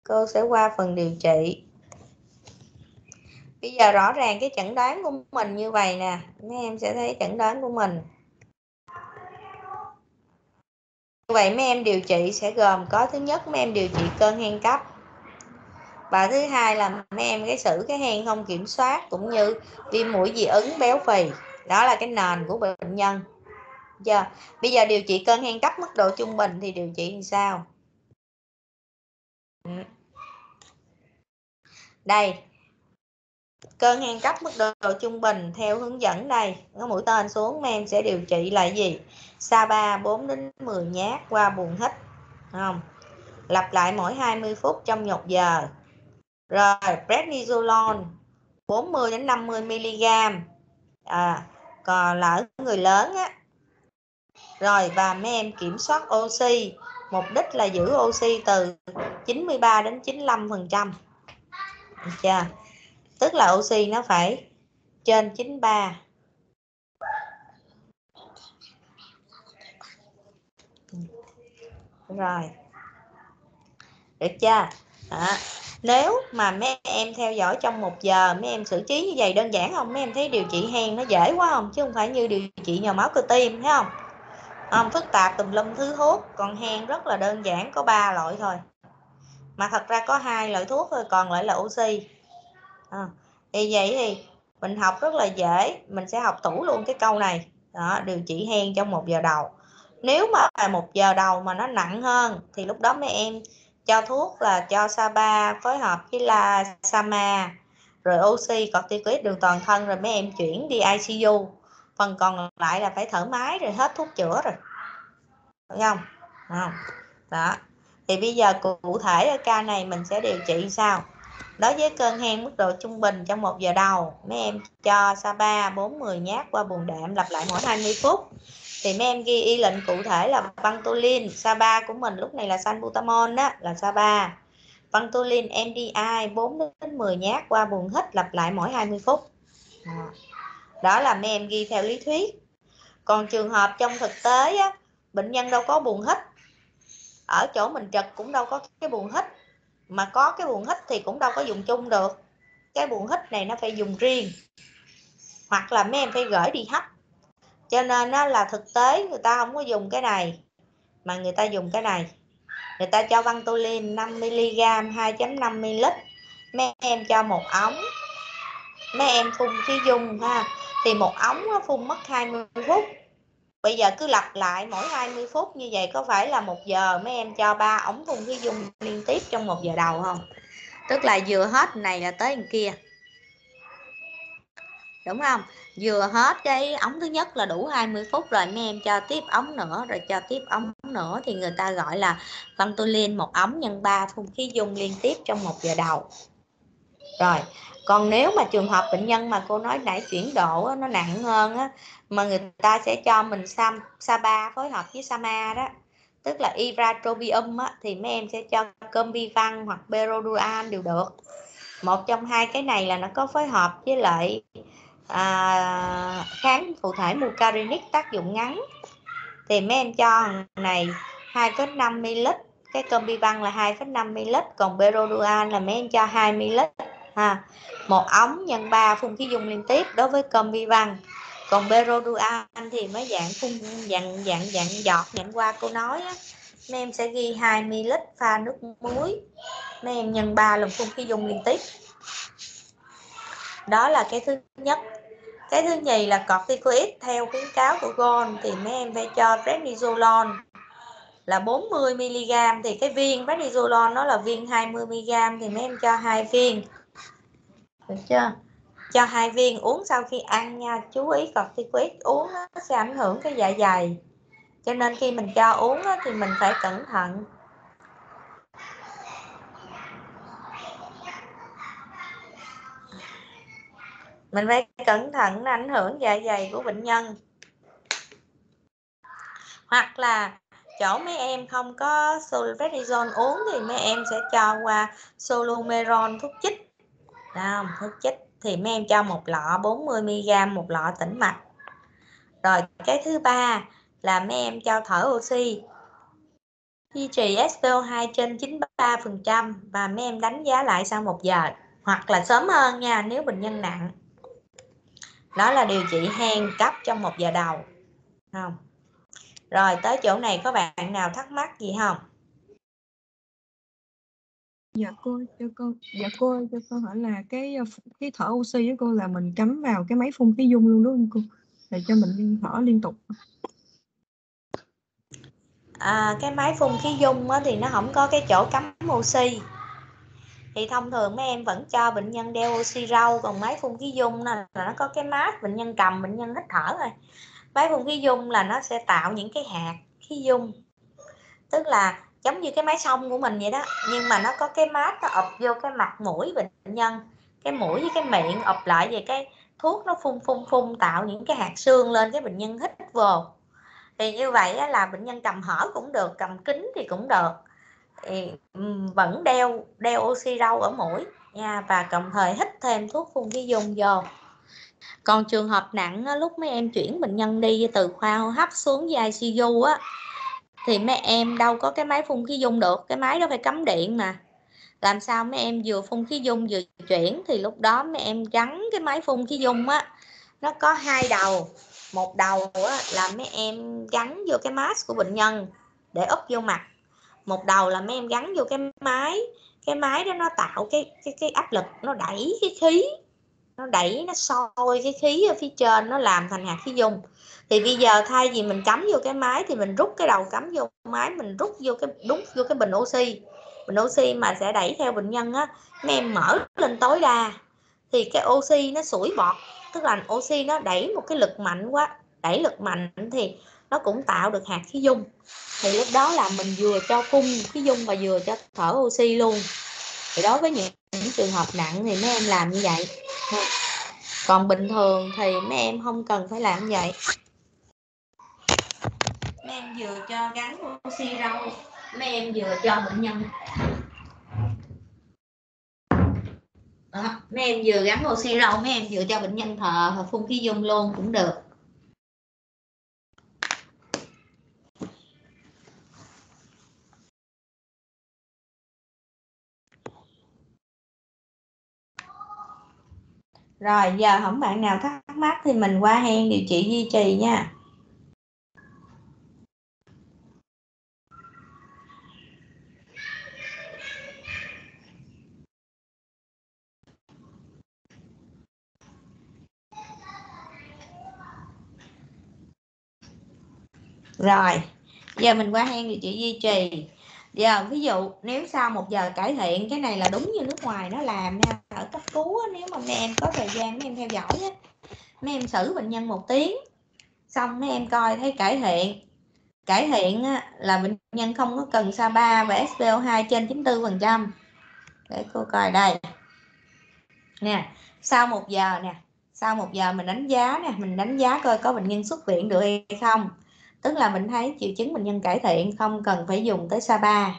Cô sẽ qua phần điều trị. Bây giờ rõ ràng cái chẩn đoán của mình như vậy nè. Mấy em sẽ thấy chẩn đoán của mình. Như vậy mấy em điều trị sẽ gồm có thứ nhất, mấy em điều trị cơn hen cấp. Và thứ hai là mấy em cái xử cái hen không kiểm soát cũng như viêm mũi dị ứng béo phì. Đó là cái nền của bệnh nhân giờ bây giờ điều trị cơn hen cấp mức độ trung bình thì điều trị như sao? Ừ. Đây. Cơn hen cấp mức độ trung bình theo hướng dẫn đây. Có mũi tên xuống em sẽ điều trị là gì? Sa ba 4 đến 10 nhát qua buồng hít. Không. Lặp lại mỗi 20 phút trong một giờ. Rồi prednisolone 40 đến 50 mg à, còn là ở người lớn á rồi và mấy em kiểm soát oxy. Mục đích là giữ oxy từ 93 đến 95 phần trăm. Chưa tức là oxy nó phải trên 93 rồi. Được chưa? À, nếu mà mấy em theo dõi trong một giờ mấy em xử trí như vậy đơn giản không? Mấy em thấy điều trị hen nó dễ quá không? Chứ không phải như điều trị nhồi máu cơ tim thấy không? Không phức tạp tùm lum thứ thuốc còn hen rất là đơn giản có ba loại thôi. Mà thật ra có hai loại thuốc thôi còn lại là oxy. À, thì vậy thì mình học rất là dễ mình sẽ học tủ luôn cái câu này. Đó điều trị hen trong một giờ đầu. Nếu mà một giờ đầu mà nó nặng hơn thì lúc đó mấy em cho thuốc là cho Saba phối hợp với là Sama rồi oxy corticoid đường toàn thân rồi mấy em chuyển đi ICU phần còn lại là phải thở máy rồi hết thuốc chữa rồi. Đúng không? Không? Đó. Thì bây giờ cụ thể ở ca này mình sẽ điều trị sao? Đối với cơn hen mức độ trung bình trong một giờ đầu, mấy em cho Saba 40 nhát qua buồng đệm, lặp lại mỗi 20 phút. Thì mấy em ghi y lệnh cụ thể là Pantolin Saba của mình lúc này là salbutamol đó là Saba Pantolin MDI 4 đến 10 nhát qua buồng hít, lặp lại mỗi 20 phút đó là mấy em ghi theo lý thuyết. Còn trường hợp trong thực tế á, bệnh nhân đâu có buồn hít. Ở chỗ mình trực cũng đâu có cái buồn hít. Mà có cái buồn hít thì cũng đâu có dùng chung được. Cái buồn hít này nó phải dùng riêng. Hoặc là mấy em phải gửi đi hấp. Cho nên nó là thực tế người ta không có dùng cái này mà người ta dùng cái này. Người ta cho vantolin 5 mg 2.5 ml mấy em cho một ống. Mấy em phun khí dung ha thì một ống nó phun mất 20 phút. Bây giờ cứ lặp lại mỗi 20 phút như vậy có phải là một giờ mấy em cho ba ống phun khí dung liên tiếp trong một giờ đầu không? Tức là vừa hết này là tới kia. Đúng không? Vừa hết cái ống thứ nhất là đủ 20 phút rồi, mấy em cho tiếp ống nữa, rồi cho tiếp ống nữa thì người ta gọi là Vantolin một ống nhân 3 phun khí dung liên tiếp trong một giờ đầu. Rồi còn nếu mà trường hợp bệnh nhân mà cô nói nãy chuyển độ nó nặng hơn á, mà người ta sẽ cho mình sam Saba phối hợp với Sama đó. Tức là iratropium á, thì mấy em sẽ cho combivan hoặc beroduan đều được. Một trong hai cái này là nó có phối hợp với lại à, kháng phụ thể mucarinic tác dụng ngắn. Thì mấy em cho này 2,5 ml cái combivan là 2,5 ml còn beroduan là mấy em cho 2 ml ha. Một ống nhân 3 phun khí dung liên tiếp đối với combivan còn beroduan thì mới dạng phun, dạng dạng dạng giọt nhận qua cô nói á. Mấy em sẽ ghi 2 ml pha nước muối. Mấy em nhân 3 lần phun khí dung liên tiếp. Đó là cái thứ nhất. Cái thứ nhì là corticoid. Theo khuyến cáo của Gon thì mấy em phải cho prednisolone là 40 mg thì cái viên prednisolone nó là viên 20 mg thì mấy em cho hai viên được chưa? Cho hai viên uống sau khi ăn nha. Chú ý corticoid uống nó sẽ ảnh hưởng cái dạ dày. Cho nên khi mình cho uống thì mình phải cẩn thận. Mình phải cẩn thận ảnh hưởng dạ dày của bệnh nhân. Hoặc là chỗ mấy em không có sulfentrazone uống thì mấy em sẽ cho qua solumeron thuốc chích không thuốc chích thì mấy em cho một lọ 40 mg một lọ tĩnh mạch. Rồi cái thứ ba là mấy em cho thở oxy. Duy trì SPO2 trên 93% và mấy em đánh giá lại sau một giờ, hoặc là sớm hơn nha, nếu bệnh nhân nặng. Đó là điều trị hen cấp trong một giờ đầu. Không. Rồi, tới chỗ này có bạn nào thắc mắc gì không? Dạ cô cho con dạ cô cho con hỏi là cái ờ, cái thở oxy với cô là mình cắm vào cái máy phun khí dung luôn đúng không cô? Để cho mình thở liên tục. À, cái máy phun khí dung á, thì nó không có cái chỗ cắm oxy. Thì thông thường mấy em vẫn cho bệnh nhân đeo oxy rau còn máy phun khí dung là nó có cái mát bệnh nhân cầm bệnh nhân hít thở rồi máy phun khí dung là nó sẽ tạo những cái hạt khí dung. Tức là giống như cái máy sông của mình vậy đó. Nhưng mà nó có cái mát nó ập vô cái mặt mũi bệnh nhân, cái mũi với cái miệng ập lại về cái thuốc nó phun phun phun, tạo những cái hạt xương lên cái bệnh nhân hít vô. Thì như vậy là bệnh nhân cầm hở cũng được, cầm kính thì cũng được. Thì ừ, vẫn đeo đeo oxy râu ở mũi nha, và đồng thời hít thêm thuốc phun khí dung vô. Còn trường hợp nặng lúc mấy em chuyển bệnh nhân đi từ khoa hô hấp xuống với ICU á thì mấy em đâu có cái máy phun khí dung được cái máy đó phải cắm điện mà. Làm sao mấy em vừa phun khí dung vừa chuyển thì lúc đó mấy em gắn cái máy phun khí dung á nó có hai đầu. Một đầu á, là mấy em gắn vô cái mask của bệnh nhân để úp vô mặt. Một đầu là mấy em gắn vô cái máy cái máy đó nó tạo cái cái cái áp lực nó đẩy cái khí nó đẩy nó soi cái khí ở phía trên nó làm thành hạt khí dung thì bây giờ thay vì mình cắm vô cái máy thì mình rút cái đầu cắm vô máy mình rút vô cái đúng vô cái bình oxy. Bình oxy mà sẽ đẩy theo bệnh nhân á mấy em mở lên tối đa. Thì cái oxy nó sủi bọt tức là oxy nó đẩy một cái lực mạnh quá đẩy lực mạnh thì nó cũng tạo được hạt khí dung. Thì lúc đó là mình vừa cho phun khí dung và vừa cho thở oxy luôn. Thì đối với những, những trường hợp nặng thì mấy em làm như vậy. Còn bình thường thì mấy em không cần phải làm như vậy em vừa cho gắn oxy rau mấy em vừa cho bệnh nhân. Đó, mấy em vừa gắn oxy rau mấy em vừa cho bệnh nhân thở phun khí dung luôn cũng được. Rồi giờ không bạn nào thắc mắc thì mình qua hen điều trị duy trì nha. Rồi giờ mình qua hang thì chị duy trì. Giờ ví dụ nếu sau một giờ cải thiện cái này là đúng như nước ngoài nó làm nha. Ở cấp cứu á, nếu mà mấy em có thời gian mấy em theo dõi á, mấy em xử bệnh nhân một tiếng xong mấy em coi thấy cải thiện. Cải thiện á, là bệnh nhân không có cần sa ba và SPO2 trên 94 phần trăm. Để cô coi đây. Nè sau một giờ nè sau một giờ mình đánh giá nè mình đánh giá coi có bệnh nhân xuất viện được hay không tức là mình thấy triệu chứng bệnh nhân cải thiện không cần phải dùng tới SAPA.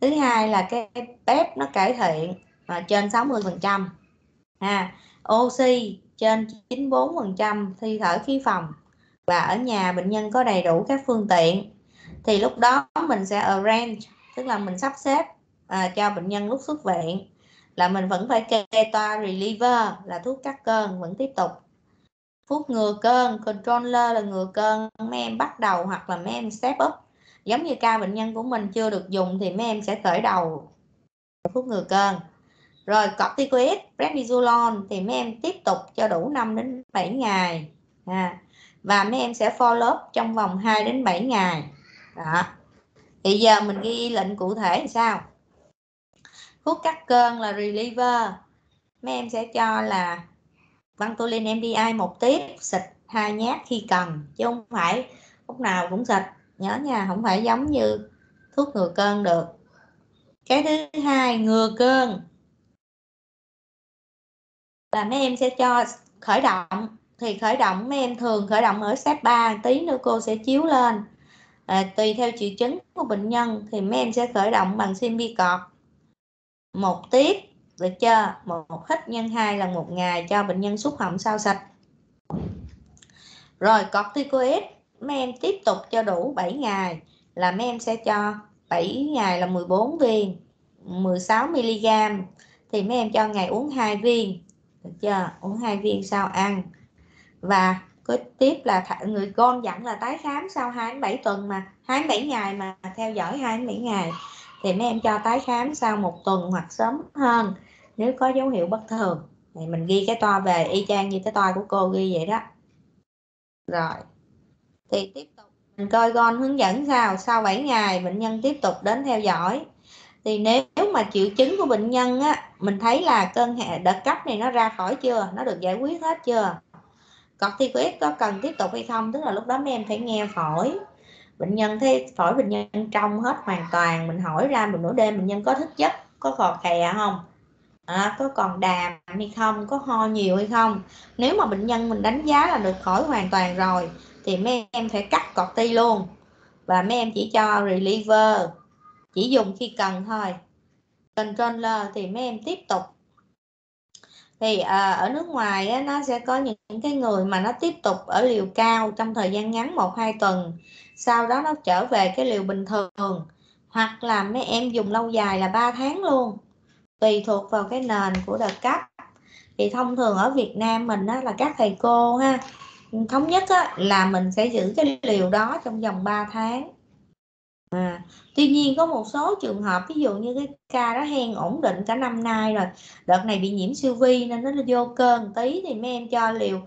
Thứ hai là cái PEP nó cải thiện mà trên 60 phần trăm. Ha oxy trên 94 phần trăm thi thở khí phòng và ở nhà bệnh nhân có đầy đủ các phương tiện. Thì lúc đó mình sẽ arrange tức là mình sắp xếp à, cho bệnh nhân lúc xuất viện là mình vẫn phải kê toa reliever là thuốc cắt cơn vẫn tiếp tục phút ngừa cơn controller là ngừa cơn mấy em bắt đầu hoặc là mấy em step up. Giống như ca bệnh nhân của mình chưa được dùng thì mấy em sẽ khởi đầu phút ngừa cơn. Rồi corticoid prednisolone thì mấy em tiếp tục cho đủ 5 đến 7 ngày. À, và mấy em sẽ follow up trong vòng 2 đến 7 ngày. Đó. Thì giờ mình ghi lệnh cụ thể thì sao? Thuốc cắt cơn là reliever. Mấy em sẽ cho là Vantolin MDI một tiếp xịt hai nhát khi cần chứ không phải lúc nào cũng xịt. Nhớ nha không phải giống như thuốc ngừa cơn được. Cái thứ hai ngừa cơn. Là mấy em sẽ cho khởi động thì khởi động mấy em thường khởi động ở step 3 tí nữa cô sẽ chiếu lên. À, tùy theo triệu chứng của bệnh nhân thì mấy em sẽ khởi động bằng Symbicort một tiếp được chưa? Một, một hít nhân 2 là một ngày cho bệnh nhân xúc họng sao sạch. Rồi corticoid. Mấy em tiếp tục cho đủ 7 ngày. Là mấy em sẽ cho 7 ngày là 14 viên 16 mg thì mấy em cho ngày uống 2 viên. Được chưa? Uống 2 viên sau ăn. Và cứ tiếp là người con dặn là tái khám sau 27 tuần mà 27 ngày mà theo dõi 27 ngày. Thì mấy em cho tái khám sau một tuần hoặc sớm hơn nếu có dấu hiệu bất thường thì mình ghi cái toa về y chang như cái toa của cô ghi vậy đó. Rồi. Thì tiếp tục, mình coi con hướng dẫn sao? Sau 7 ngày, bệnh nhân tiếp tục đến theo dõi. Thì nếu mà triệu chứng của bệnh nhân á, mình thấy là cơn hệ đợt cấp này nó ra khỏi chưa? Nó được giải quyết hết chưa? Corticoid có cần tiếp tục hay không? Tức là lúc đó mấy em phải nghe phổi. Bệnh nhân thấy phổi bệnh nhân trong hết hoàn toàn. Mình hỏi ra mình nửa đêm, bệnh nhân có thức giấc, có khò khè không? À, có còn đàm hay không có ho nhiều hay không? Nếu mà bệnh nhân mình đánh giá là được khỏi hoàn toàn rồi thì mấy em phải cắt corti luôn. Và mấy em chỉ cho reliever chỉ dùng khi cần thôi. Controller thì mấy em tiếp tục. Thì à, ở nước ngoài á, nó sẽ có những cái người mà nó tiếp tục ở liều cao trong thời gian ngắn một hai tuần sau đó nó trở về cái liều bình thường. Hoặc là mấy em dùng lâu dài là 3 tháng luôn tùy thuộc vào cái nền của đợt cấp thì thông thường ở Việt Nam mình á, là các thầy cô ha thống nhất á, là mình sẽ giữ cái liều đó trong vòng 3 tháng. À, tuy nhiên có một số trường hợp ví dụ như cái ca đó hen ổn định cả năm nay rồi đợt này bị nhiễm siêu vi nên nó vô cơn tí thì mấy em cho liều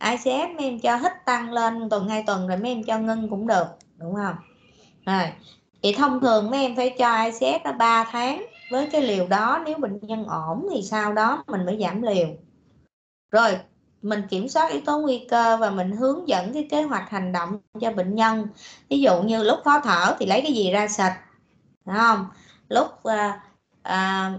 ICF mấy em cho hít tăng lên tuần hai tuần rồi mấy em cho ngưng cũng được đúng không? Rồi thì thông thường mấy em phải cho ICF đó 3 tháng với cái liều đó nếu bệnh nhân ổn thì sau đó mình mới giảm liều. Rồi mình kiểm soát yếu tố nguy cơ và mình hướng dẫn cái kế hoạch hành động cho bệnh nhân. Ví dụ như lúc khó thở thì lấy cái gì ra xịt đúng không? Lúc à, à,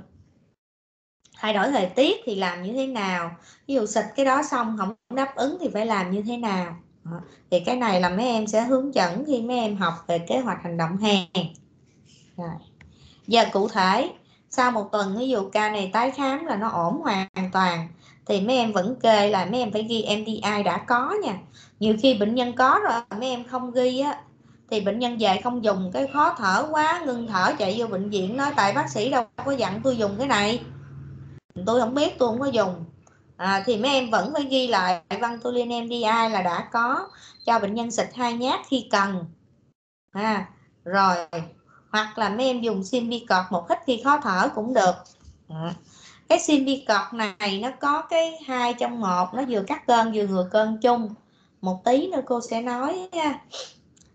thay đổi thời tiết thì làm như thế nào? Ví dụ xịt cái đó xong không đáp ứng thì phải làm như thế nào? Thì cái này là mấy em sẽ hướng dẫn khi mấy em học về kế hoạch hành động hàng. Rồi. giờ cụ thể sau một tuần ví dụ ca này tái khám là nó ổn hoàn toàn thì mấy em vẫn kê là mấy em phải ghi MDI đã có nha. Nhiều khi bệnh nhân có rồi mấy em không ghi á thì bệnh nhân về không dùng cái khó thở quá ngưng thở chạy vô bệnh viện nói tại bác sĩ đâu có dặn tôi dùng cái này. Tôi không biết tôi không có dùng. À, thì mấy em vẫn phải ghi lại Vantolin MDI là đã có cho bệnh nhân xịt hai nhát khi cần. À, rồi hoặc là mấy em dùng Symbicort một hít khi khó thở cũng được. À cái symbicort này nó có cái hai trong một, nó vừa cắt cơn vừa ngừa cơn chung. Một tí nữa cô sẽ nói nha.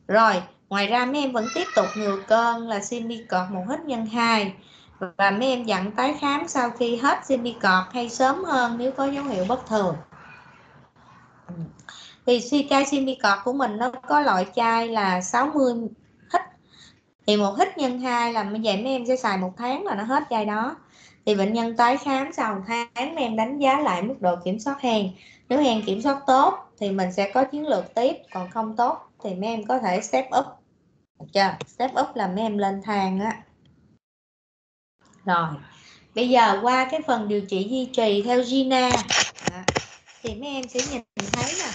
Rồi, ngoài ra mấy em vẫn tiếp tục ngừa cơn là symbicort một hít nhân hai. Và mấy em dặn tái khám sau khi hết symbicort hay sớm hơn nếu có dấu hiệu bất thường. Ừ. Thì suy chai symbicort của mình nó có loại chai là 60 mươi thì một hít nhân hai là như vậy mấy em sẽ xài một tháng là nó hết chai đó. Thì bệnh nhân tái khám sau một tháng mấy em đánh giá lại mức độ kiểm soát hen. Nếu hen kiểm soát tốt thì mình sẽ có chiến lược tiếp còn không tốt thì mấy em có thể step up. Được chưa? Step up là mấy em lên thang á. Rồi bây giờ qua cái phần điều trị duy trì theo Gina. À, thì mấy em sẽ nhìn thấy nè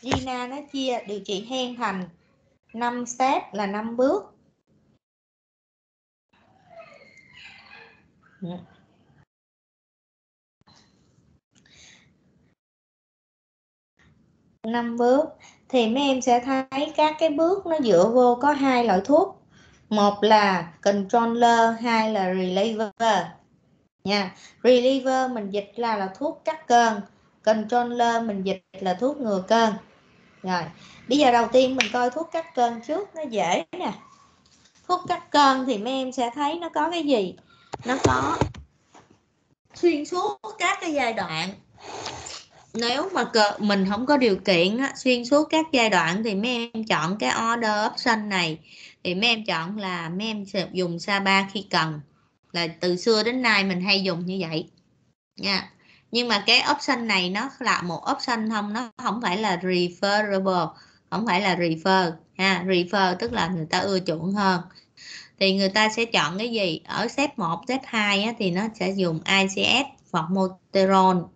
Gina nó chia điều trị hen thành 5 step là 5 bước. Dạ. năm bước, thì mấy em sẽ thấy các cái bước nó dựa vô có hai loại thuốc. Một là controller, hai là reliever. Nha, reliever mình dịch là là thuốc cắt cơn, controller mình dịch là thuốc ngừa cơn. Rồi, bây giờ đầu tiên mình coi thuốc cắt cơn trước, nó dễ nè. Thuốc cắt cơn thì mấy em sẽ thấy nó có cái gì? Nó có xuyên suốt các cái giai đoạn. Nếu mà cờ, mình không có điều kiện á, xuyên suốt các giai đoạn thì mấy em chọn cái order option này. Thì mấy em chọn là mấy em sẽ dùng sa ba khi cần. Là từ xưa đến nay mình hay dùng như vậy. Nha. Nhưng mà cái option này nó là một option không nó không phải là referable không phải là refer. Ha refer tức là người ta ưa chuộng hơn thì người ta sẽ chọn cái gì? Ở step 1 step 2 á, thì nó sẽ dùng ICS hoặc Moteron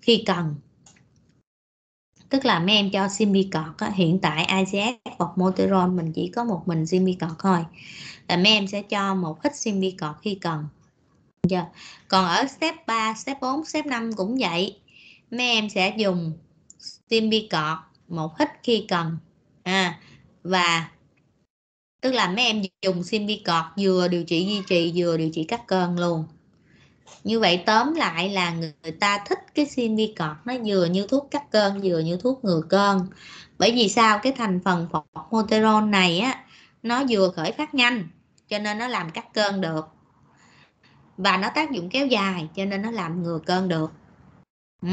khi cần. Tức là mấy em cho Symbicort á, hiện tại ICS hoặc Moteron mình chỉ có một mình Symbicort thôi. Là mấy em sẽ cho một ít Symbicort khi cần. Giờ. còn ở step 3 step 4 step 5 cũng vậy. Mấy em sẽ dùng Symbicort một ít khi cần. À, và tức là mấy em dùng Symbicort vừa điều trị duy trì, vừa điều trị cắt cơn luôn. Như vậy tóm lại là người ta thích cái Symbicort nó vừa như thuốc cắt cơn, vừa như thuốc ngừa cơn. Bởi vì sao? Cái thành phần moterol này á, nó vừa khởi phát nhanh, cho nên nó làm cắt cơn được. Và nó tác dụng kéo dài, cho nên nó làm ngừa cơn được. Ừ.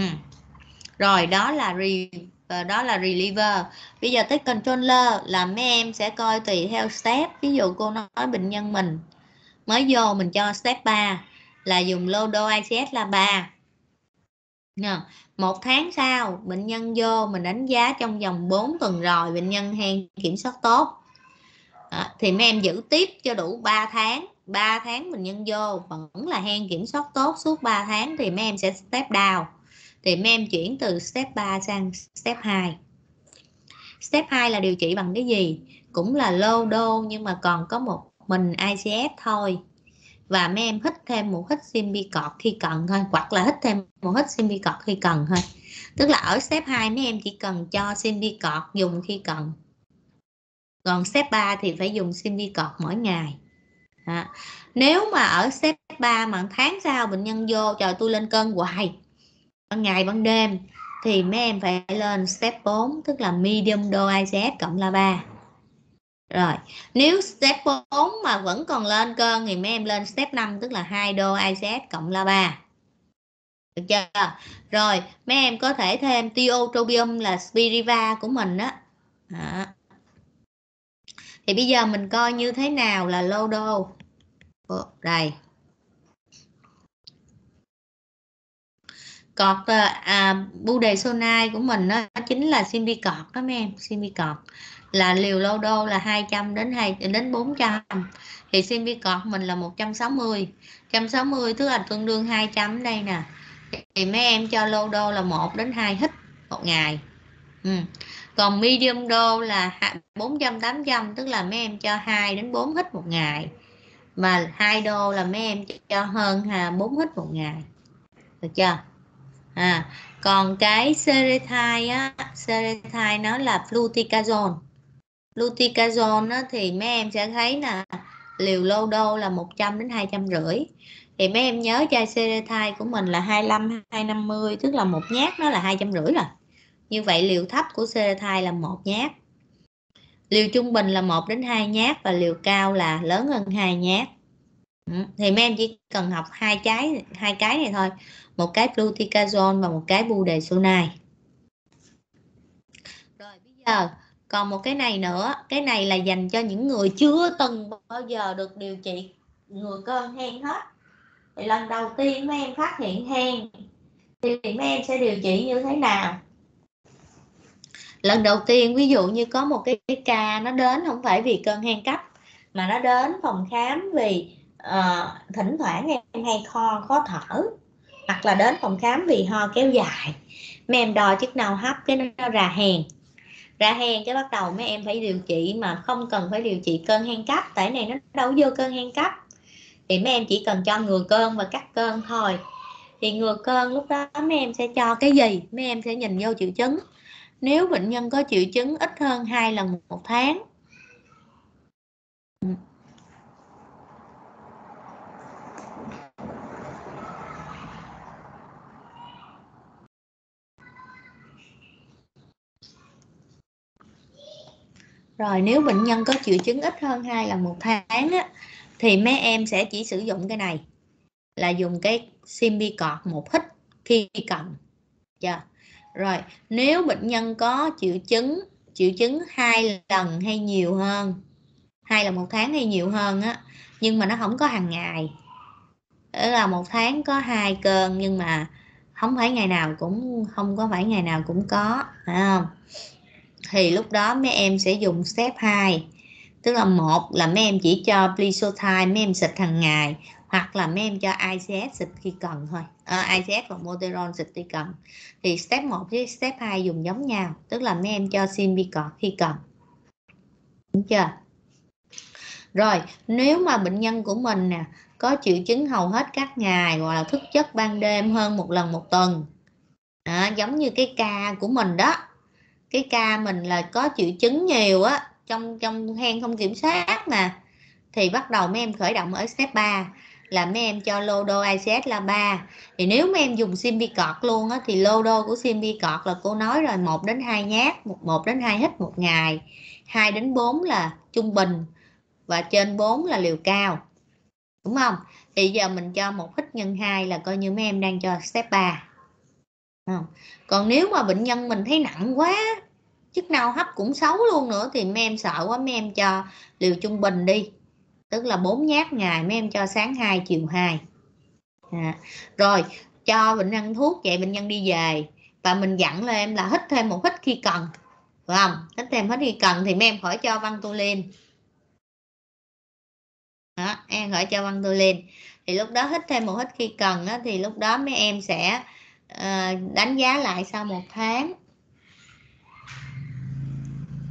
rồi, đó là và đó là reliever. Bây giờ tới controller là mấy em sẽ coi tùy theo step. Ví dụ cô nói bệnh nhân mình mới vô mình cho step 3 là dùng lodo ICS là 3 Nha. một tháng sau bệnh nhân vô mình đánh giá trong vòng 4 tuần rồi bệnh nhân hen kiểm soát tốt. À, thì mấy em giữ tiếp cho đủ 3 tháng. 3 tháng bệnh nhân vô vẫn là hen kiểm soát tốt suốt 3 tháng thì mấy em sẽ step down thì mấy em chuyển từ step 3 sang step 2 step 2 là điều trị bằng cái gì? Cũng là lô đô nhưng mà còn có một mình ICS thôi. Và mấy em hít thêm một hít Symbicort khi cần thôi, hoặc là hít thêm một hít Symbicort khi cần thôi. Tức là ở step 2 mấy em chỉ cần cho Symbicort dùng khi cần. Còn step 3 thì phải dùng Symbicort mỗi ngày. À. nếu mà ở step 3 mà tháng sau bệnh nhân vô, trời, tôi lên cơn hoài ban ngày ban đêm thì mấy em phải lên step 4 tức là medium dose ICS cộng là 3 rồi, nếu step 4 mà vẫn còn lên cơn thì mấy em lên step 5 tức là 2 đô ICS cộng là 3. Được chưa? Rồi, mấy em có thể thêm tiotropium là spiriva của mình đó. đó. Thì bây giờ mình coi như thế nào là lô đô. Đây. Cọt ờ, à, bu đề sonai của mình đó chính là simbi cọt đó mấy em, simbi cọt. Là liều lô đô là 200 đến 2 đến 400 thì simbi cọt mình là 160 160 tức là tương đương 200 đây nè. Thì mấy em cho lô đô là 1 đến 2 hít một ngày. Ừ. còn medium đô là 400 800 tức là mấy em cho 2 đến 4 hít một ngày. Mà 2 đô là mấy em cho hơn à, 4 hít một ngày. Được chưa? À còn cái seretide á seretide nó là fluticasone. Fluticasone á, thì mấy em sẽ thấy là liều lô đô là 100 đến 200 rưỡi. Thì mấy em nhớ chai Seretide của mình là 25 250 tức là một nhát nó là 200 rưỡi rồi. Như vậy liều thấp của Seretide là một nhát. Liều trung bình là 1 đến 2 nhát và liều cao là lớn hơn 2 nhát thì mấy em chỉ cần học hai trái hai cái này thôi. Một cái fluticasone và một cái budesonide. Rồi bây giờ còn một cái này nữa. Cái này là dành cho những người chưa từng bao giờ được điều trị ngừa cơn hen hết. Thì lần đầu tiên mấy em phát hiện hen thì mấy em sẽ điều trị như thế nào? Lần đầu tiên ví dụ như có một cái, cái ca nó đến không phải vì cơn hen cấp mà nó đến phòng khám vì à, thỉnh thoảng em hay kho khó thở hoặc là đến phòng khám vì ho kéo dài. Mấy em đo chức nào hấp cái nó ra hèn. Ra hèn cái bắt đầu mấy em phải điều trị mà không cần phải điều trị cơn hen cấp tại này nó đâu vô cơn hen cấp. Thì mấy em chỉ cần cho ngừa cơn và cắt cơn thôi. Thì ngừa cơn lúc đó mấy em sẽ cho cái gì? Mấy em sẽ nhìn vô triệu chứng. Nếu bệnh nhân có triệu chứng ít hơn hai lần một tháng rồi nếu bệnh nhân có triệu chứng ít hơn hai lần một tháng á, thì mấy em sẽ chỉ sử dụng cái này là dùng cái Symbicort một hít khi cần yeah. Dạ. rồi nếu bệnh nhân có triệu chứng triệu chứng hai lần hay nhiều hơn hai lần một tháng hay nhiều hơn á nhưng mà nó không có hàng ngày. Đó là một tháng có hai cơn nhưng mà không phải ngày nào cũng không có phải ngày nào cũng có phải không? Thì lúc đó mấy em sẽ dùng step 2 tức là một là mấy em chỉ cho plisotide mấy em xịt hàng ngày hoặc là mấy em cho ICS xịt khi cần thôi. À, ICS và Moteron xịt khi cần. Thì step 1 với step 2 dùng giống nhau tức là mấy em cho Symbicort khi cần. Đúng chưa? Rồi nếu mà bệnh nhân của mình nè có triệu chứng hầu hết các ngày hoặc là thức giấc ban đêm hơn một lần một tuần à, giống như cái ca của mình đó cái ca mình là có triệu chứng nhiều á, trong trong hen không kiểm soát mà. Thì bắt đầu mấy em khởi động ở step 3 là mấy em cho Lodo ICS là 3 thì nếu mấy em dùng Symbicort luôn á, thì Lodo của Symbicort là cô nói rồi 1 đến 2 nhát 1 đến 2 hít một ngày 2 đến 4 là trung bình, và trên 4 là liều cao. Đúng không? Thì giờ mình cho một hít nhân 2 là coi như mấy em đang cho step 3 không? còn nếu mà bệnh nhân mình thấy nặng quá chức nào hấp cũng xấu luôn nữa thì mấy em sợ quá mấy em cho liều trung bình đi. Tức là bốn nhát ngày mấy em cho sáng 2 chiều 2 à. rồi cho bệnh nhân thuốc vậy bệnh nhân đi về. Và mình dặn lên em là hít thêm một hít khi cần phải không? Hít thêm hít khi cần thì mấy em khỏi cho văn tulin đó, em khỏi cho văn tulin thì lúc đó hít thêm một hít khi cần đó, thì lúc đó mấy em sẽ Ờ, đánh giá lại sau một tháng.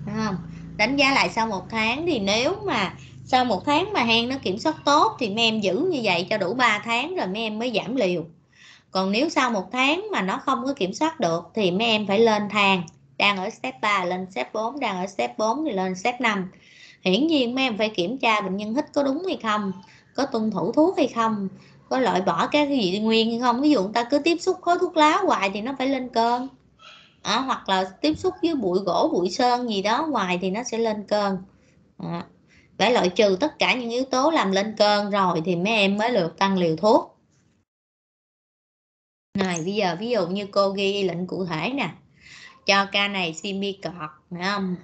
Đúng không? Đánh giá lại sau một tháng thì nếu mà sau một tháng mà hen nó kiểm soát tốt thì mấy em giữ như vậy cho đủ 3 tháng rồi mấy em mới giảm liều. Còn nếu sau một tháng mà nó không có kiểm soát được thì mấy em phải lên thang. Đang ở step 3 lên step 4 đang ở step 4 thì lên step 5 hiển nhiên mấy em phải kiểm tra bệnh nhân hít có đúng hay không, có tuân thủ thuốc hay không có loại bỏ các cái gì nguyên hay không? Ví dụ người ta cứ tiếp xúc khói thuốc lá hoài thì nó phải lên cơn. À, hoặc là tiếp xúc với bụi gỗ bụi sơn gì đó hoài thì nó sẽ lên cơn. À, phải loại trừ tất cả những yếu tố làm lên cơn rồi thì mấy em mới được tăng liều thuốc. Này bây giờ ví dụ như cô ghi lệnh cụ thể nè. Cho ca này simi cọt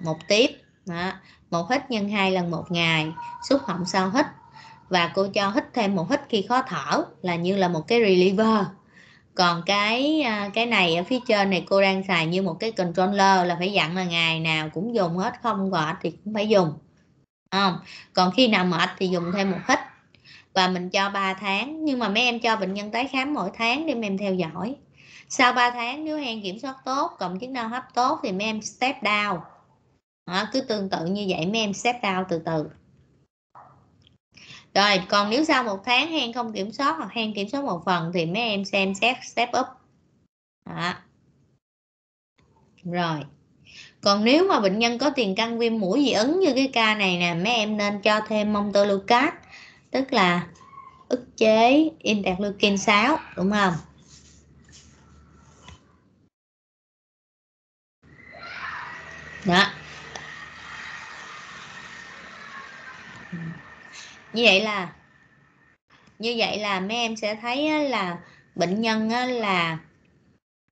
một tiếp. Đó. một hít nhân hai lần một ngày. Xúc họng sau hít và cô cho hít thêm một hít khi khó thở là như là một cái reliever. Còn cái à, cái này ở phía trên này cô đang xài như một cái controller là phải dặn là ngày nào cũng dùng hết không gọt thì cũng phải dùng. Không? Còn khi nào mệt thì dùng thêm một hít. Và mình cho 3 tháng nhưng mà mấy em cho bệnh nhân tái khám mỗi tháng để mấy em theo dõi. Sau 3 tháng nếu hen kiểm soát tốt cộng chức năng hấp tốt thì mấy em step down. Đó, cứ tương tự như vậy mấy em step down từ từ rồi, còn nếu sau một tháng hen không kiểm soát hoặc hen kiểm soát một phần thì mấy em xem xét, step up. Đó. rồi. Còn nếu mà bệnh nhân có tiền căn viêm mũi dị ứng như cái ca này nè, mấy em nên cho thêm montelukast, tức là ức chế interleukin 6 đúng không? Đó. Như vậy là như vậy là mấy em sẽ thấy là bệnh nhân là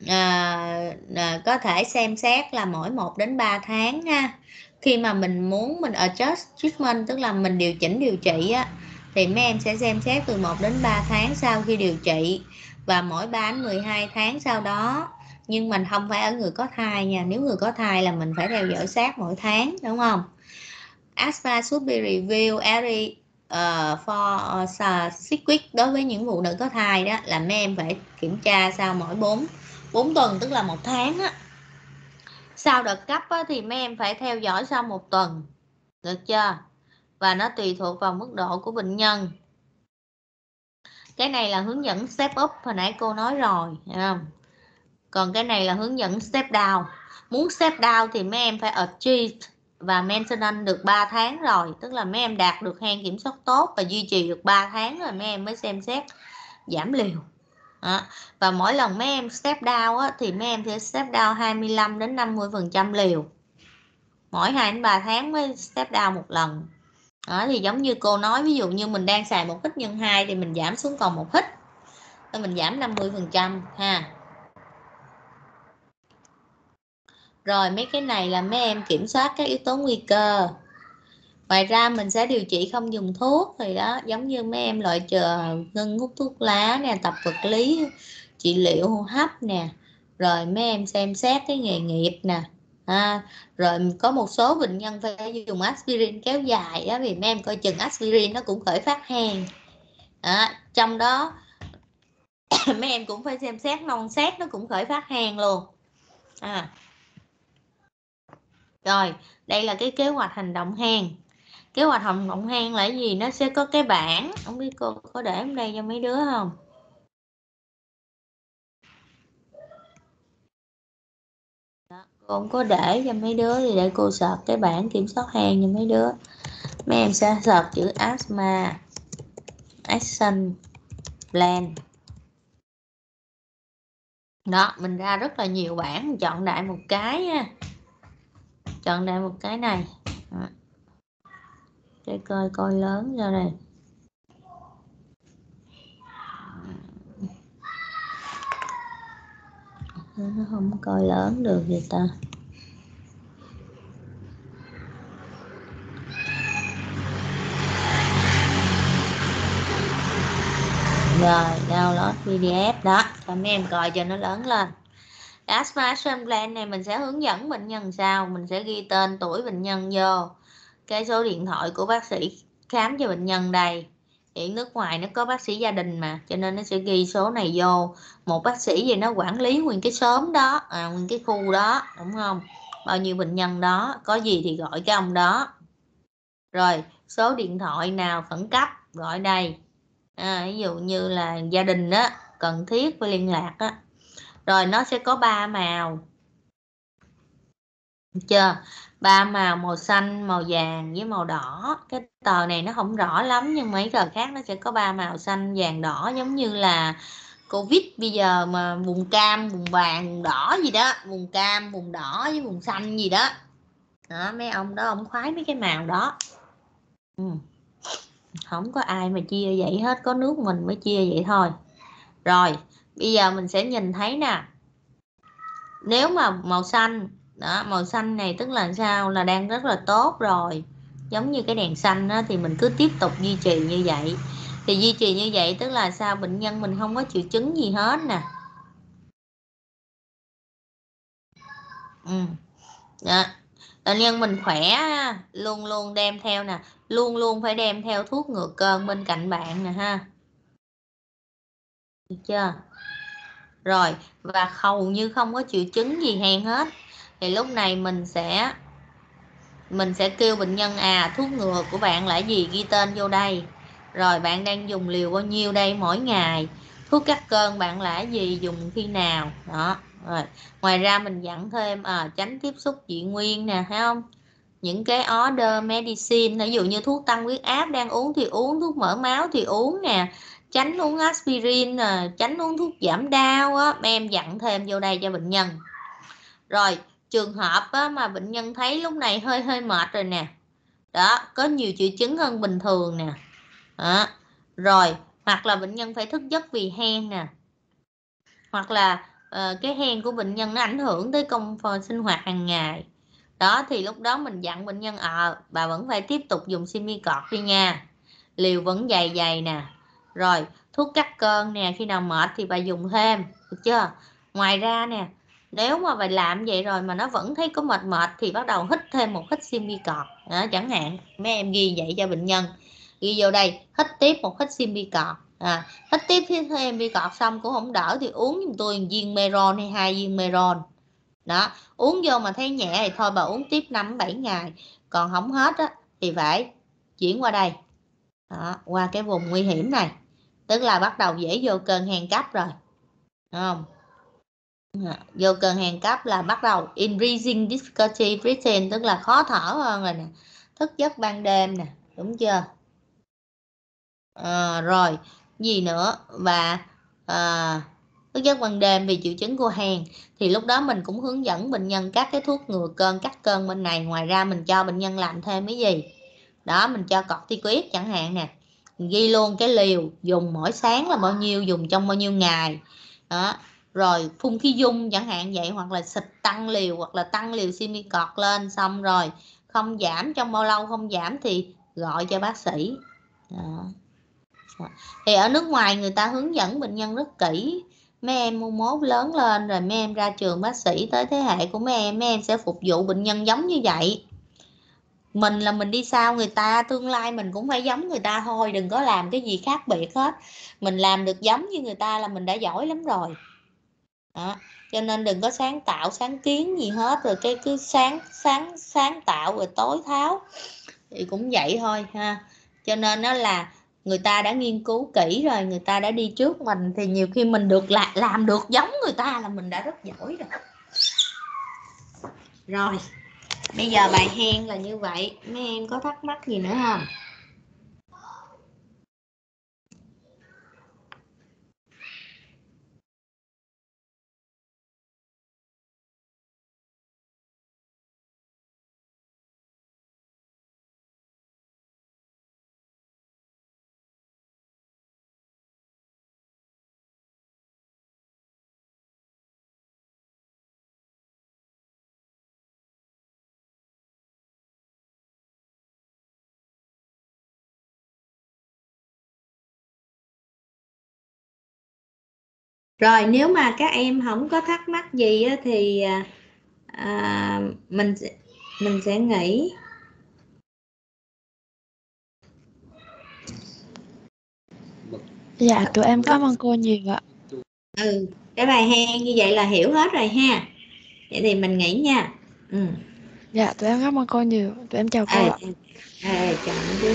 à, à, có thể xem xét là mỗi 1 đến 3 tháng ha khi mà mình muốn mình adjust treatment tức là mình điều chỉnh điều trị á thì mấy em sẽ xem xét từ 1 đến 3 tháng sau khi điều trị và mỗi 3 đến 12 tháng sau đó. Nhưng mình không phải ở người có thai nha nếu người có thai là mình phải theo dõi sát mỗi tháng đúng không? Asthma should be reviewed every uh, for uh, six week đối với những phụ nữ có thai đó là mấy em phải kiểm tra sau mỗi 4 4 tuần tức là một tháng á. Sau đợt cấp á, thì mấy em phải theo dõi sau một tuần được chưa? Và nó tùy thuộc vào mức độ của bệnh nhân. Cái này là hướng dẫn step up hồi nãy cô nói rồi không? Còn cái này là hướng dẫn step down. Muốn step down thì mấy em phải achieve và maintenance được 3 tháng rồi tức là mấy em đạt được hang kiểm soát tốt và duy trì được 3 tháng rồi mấy em mới xem xét giảm liều. À, và mỗi lần mấy em step down á, thì mấy em sẽ step down 25 đến 50 phần trăm liều. Mỗi 2 đến 3 tháng mới step down một lần. Đó thì giống như cô nói ví dụ như mình đang xài một hít nhân 2 thì mình giảm xuống còn một hít mình giảm 50 phần trăm ha. Rồi mấy cái này là mấy em kiểm soát các yếu tố nguy cơ. Ngoài ra mình sẽ điều trị không dùng thuốc thì đó giống như mấy em loại trừ, ngưng hút thuốc lá nè tập vật lý trị liệu hô hấp nè. Rồi mấy em xem xét cái nghề nghiệp nè. À, rồi có một số bệnh nhân phải dùng aspirin kéo dài đó vì mấy em coi chừng aspirin nó cũng khởi phát hen. À, trong đó mấy em cũng phải xem xét non xét nó cũng khởi phát hen luôn. À rồi, đây là cái kế hoạch hành động hàng. kế hoạch hành động hàng là gì? Nó sẽ có cái bảng. Không biết cô có để ở đây cho mấy đứa không? Cô không có để cho mấy đứa thì để cô sợt cái bảng kiểm soát hàng cho mấy đứa. Mấy em sẽ sợt chữ asthma, action plan. Đó, mình ra rất là nhiều bảng, chọn đại một cái nha chọn lại một cái này. Để coi coi lớn ra đây. Nó không coi lớn được vậy ta. Rồi, download pdf đó. Cho mấy em coi cho nó lớn lên. Asthma Action Plan này mình sẽ hướng dẫn bệnh nhân sao? Mình sẽ ghi tên tuổi bệnh nhân vô. Cái số điện thoại của bác sĩ khám cho bệnh nhân đây. Hiện nước ngoài nó có bác sĩ gia đình mà cho nên nó sẽ ghi số này vô. Một bác sĩ gì nó quản lý nguyên cái xóm đó à, nguyên cái khu đó đúng không? Bao nhiêu bệnh nhân đó có gì thì gọi cái ông đó. Rồi số điện thoại nào khẩn cấp gọi đây. À, ví dụ như là gia đình đó cần thiết phải liên lạc á rồi, nó sẽ có ba màu. Được chưa? Ba màu màu xanh, màu vàng với màu đỏ. Cái tờ này nó không rõ lắm, nhưng mấy tờ khác nó sẽ có ba màu xanh, vàng, đỏ, giống như là covid bây giờ mà vùng cam, vùng vàng, vùng đỏ gì đó. Vùng cam, vùng đỏ với vùng xanh gì đó. Đó, mấy ông đó, ông khoái mấy cái màu đó. Ừ. không có ai mà chia vậy hết, có nước mình mới chia vậy thôi. Rồi bây giờ mình sẽ nhìn thấy nè. Nếu mà màu xanh đó màu xanh này tức là sao? Là đang rất là tốt rồi. Giống như cái đèn xanh đó, thì mình cứ tiếp tục duy trì như vậy. Thì duy trì như vậy tức là sao? Bệnh nhân mình không có triệu chứng gì hết nè. Ừ. đó. bệnh nhân mình khỏe luôn luôn đem theo nè. Luôn luôn phải đem theo thuốc ngừa cơn bên cạnh bạn nè ha. Được chưa? Rồi và hầu như không có triệu chứng gì hen hết. Thì lúc này mình sẽ mình sẽ kêu bệnh nhân à thuốc ngừa của bạn là gì? Ghi tên vô đây. Rồi bạn đang dùng liều bao nhiêu đây mỗi ngày? Thuốc cắt cơn bạn là gì? Dùng khi nào? Đó rồi. Ngoài ra mình dặn thêm à, tránh tiếp xúc dị nguyên nè thấy không? Những cái order medicine ví dụ như thuốc tăng huyết áp đang uống thì uống thuốc mỡ máu thì uống nè tránh uống aspirin à, nè tránh uống thuốc giảm đau á em dặn thêm vô đây cho bệnh nhân. Rồi trường hợp á, mà bệnh nhân thấy lúc này hơi hơi mệt rồi nè. Đó có nhiều triệu chứng hơn bình thường nè. Đó. rồi hoặc là bệnh nhân phải thức giấc vì hen nè. Hoặc là uh, cái hen của bệnh nhân nó ảnh hưởng tới công sinh hoạt hàng ngày. Đó thì lúc đó mình dặn bệnh nhân ờ à, bà vẫn phải tiếp tục dùng simicort đi nha. Liều vẫn dày dày nè rồi thuốc cắt cơn nè khi nào mệt thì bà dùng thêm được chưa? Ngoài ra nè nếu mà bà làm vậy rồi mà nó vẫn thấy có mệt mệt thì bắt đầu hít thêm một hít simicort đó, chẳng hạn mấy em ghi vậy cho bệnh nhân. Ghi vô đây hít tiếp một hít simicort à, hít tiếp thêm cọt xong cũng không đỡ thì uống giùm tôi một viên meron hay hai viên meron. Đó uống vô mà thấy nhẹ thì thôi bà uống tiếp năm bảy ngày. Còn không hết á thì phải chuyển qua đây. Đó, qua cái vùng nguy hiểm này tức là bắt đầu dễ vô cơn hèn cấp rồi. Đúng không? Dạ, vô cơn hèn cấp là bắt đầu increasing difficulty breathing tức là khó thở hơn rồi nè. Thức giấc ban đêm nè đúng chưa? À, rồi gì nữa? Và à, thức giấc ban đêm vì triệu chứng của hèn. Thì lúc đó mình cũng hướng dẫn bệnh nhân các cái thuốc ngừa cơn cắt cơn bên này. Ngoài ra mình cho bệnh nhân làm thêm cái gì? Đó mình cho corticoid chẳng hạn nè ghi luôn cái liều, dùng mỗi sáng là bao nhiêu, dùng trong bao nhiêu ngày. Đó, rồi phun khí dung chẳng hạn vậy, hoặc là xịt tăng liều, hoặc là tăng liều simicort lên, xong rồi không giảm trong bao lâu, không giảm thì gọi cho bác sĩ. Đó. thì ở nước ngoài người ta hướng dẫn bệnh nhân rất kỹ. Mấy em mua mốt lớn lên rồi mấy em ra trường bác sĩ tới thế hệ của mấy em mấy em sẽ phục vụ bệnh nhân giống như vậy mình là mình đi sau người ta tương lai mình cũng phải giống người ta thôi đừng có làm cái gì khác biệt hết. Mình làm được giống như người ta là mình đã giỏi lắm rồi. Đó. cho nên đừng có sáng tạo sáng kiến gì hết rồi cái cứ sáng sáng sáng tạo rồi tối tháo. Thì cũng vậy thôi ha. Cho nên nó là người ta đã nghiên cứu kỹ rồi người ta đã đi trước mình thì nhiều khi mình được là, làm được giống người ta là mình đã rất giỏi rồi. Rồi bây giờ bài hen là như vậy. Mấy em có thắc mắc gì nữa không? Rồi nếu mà các em không có thắc mắc gì thì à, à mình sẽ mình sẽ nghỉ Dạ, tụi em cảm ơn cô nhiều ạ. ừ cái bài hen như vậy là hiểu hết rồi ha vậy thì mình nghỉ nha ừ Dạ, tụi em cảm ơn cô nhiều. Tụi em chào cô à, ạ. à, chào chú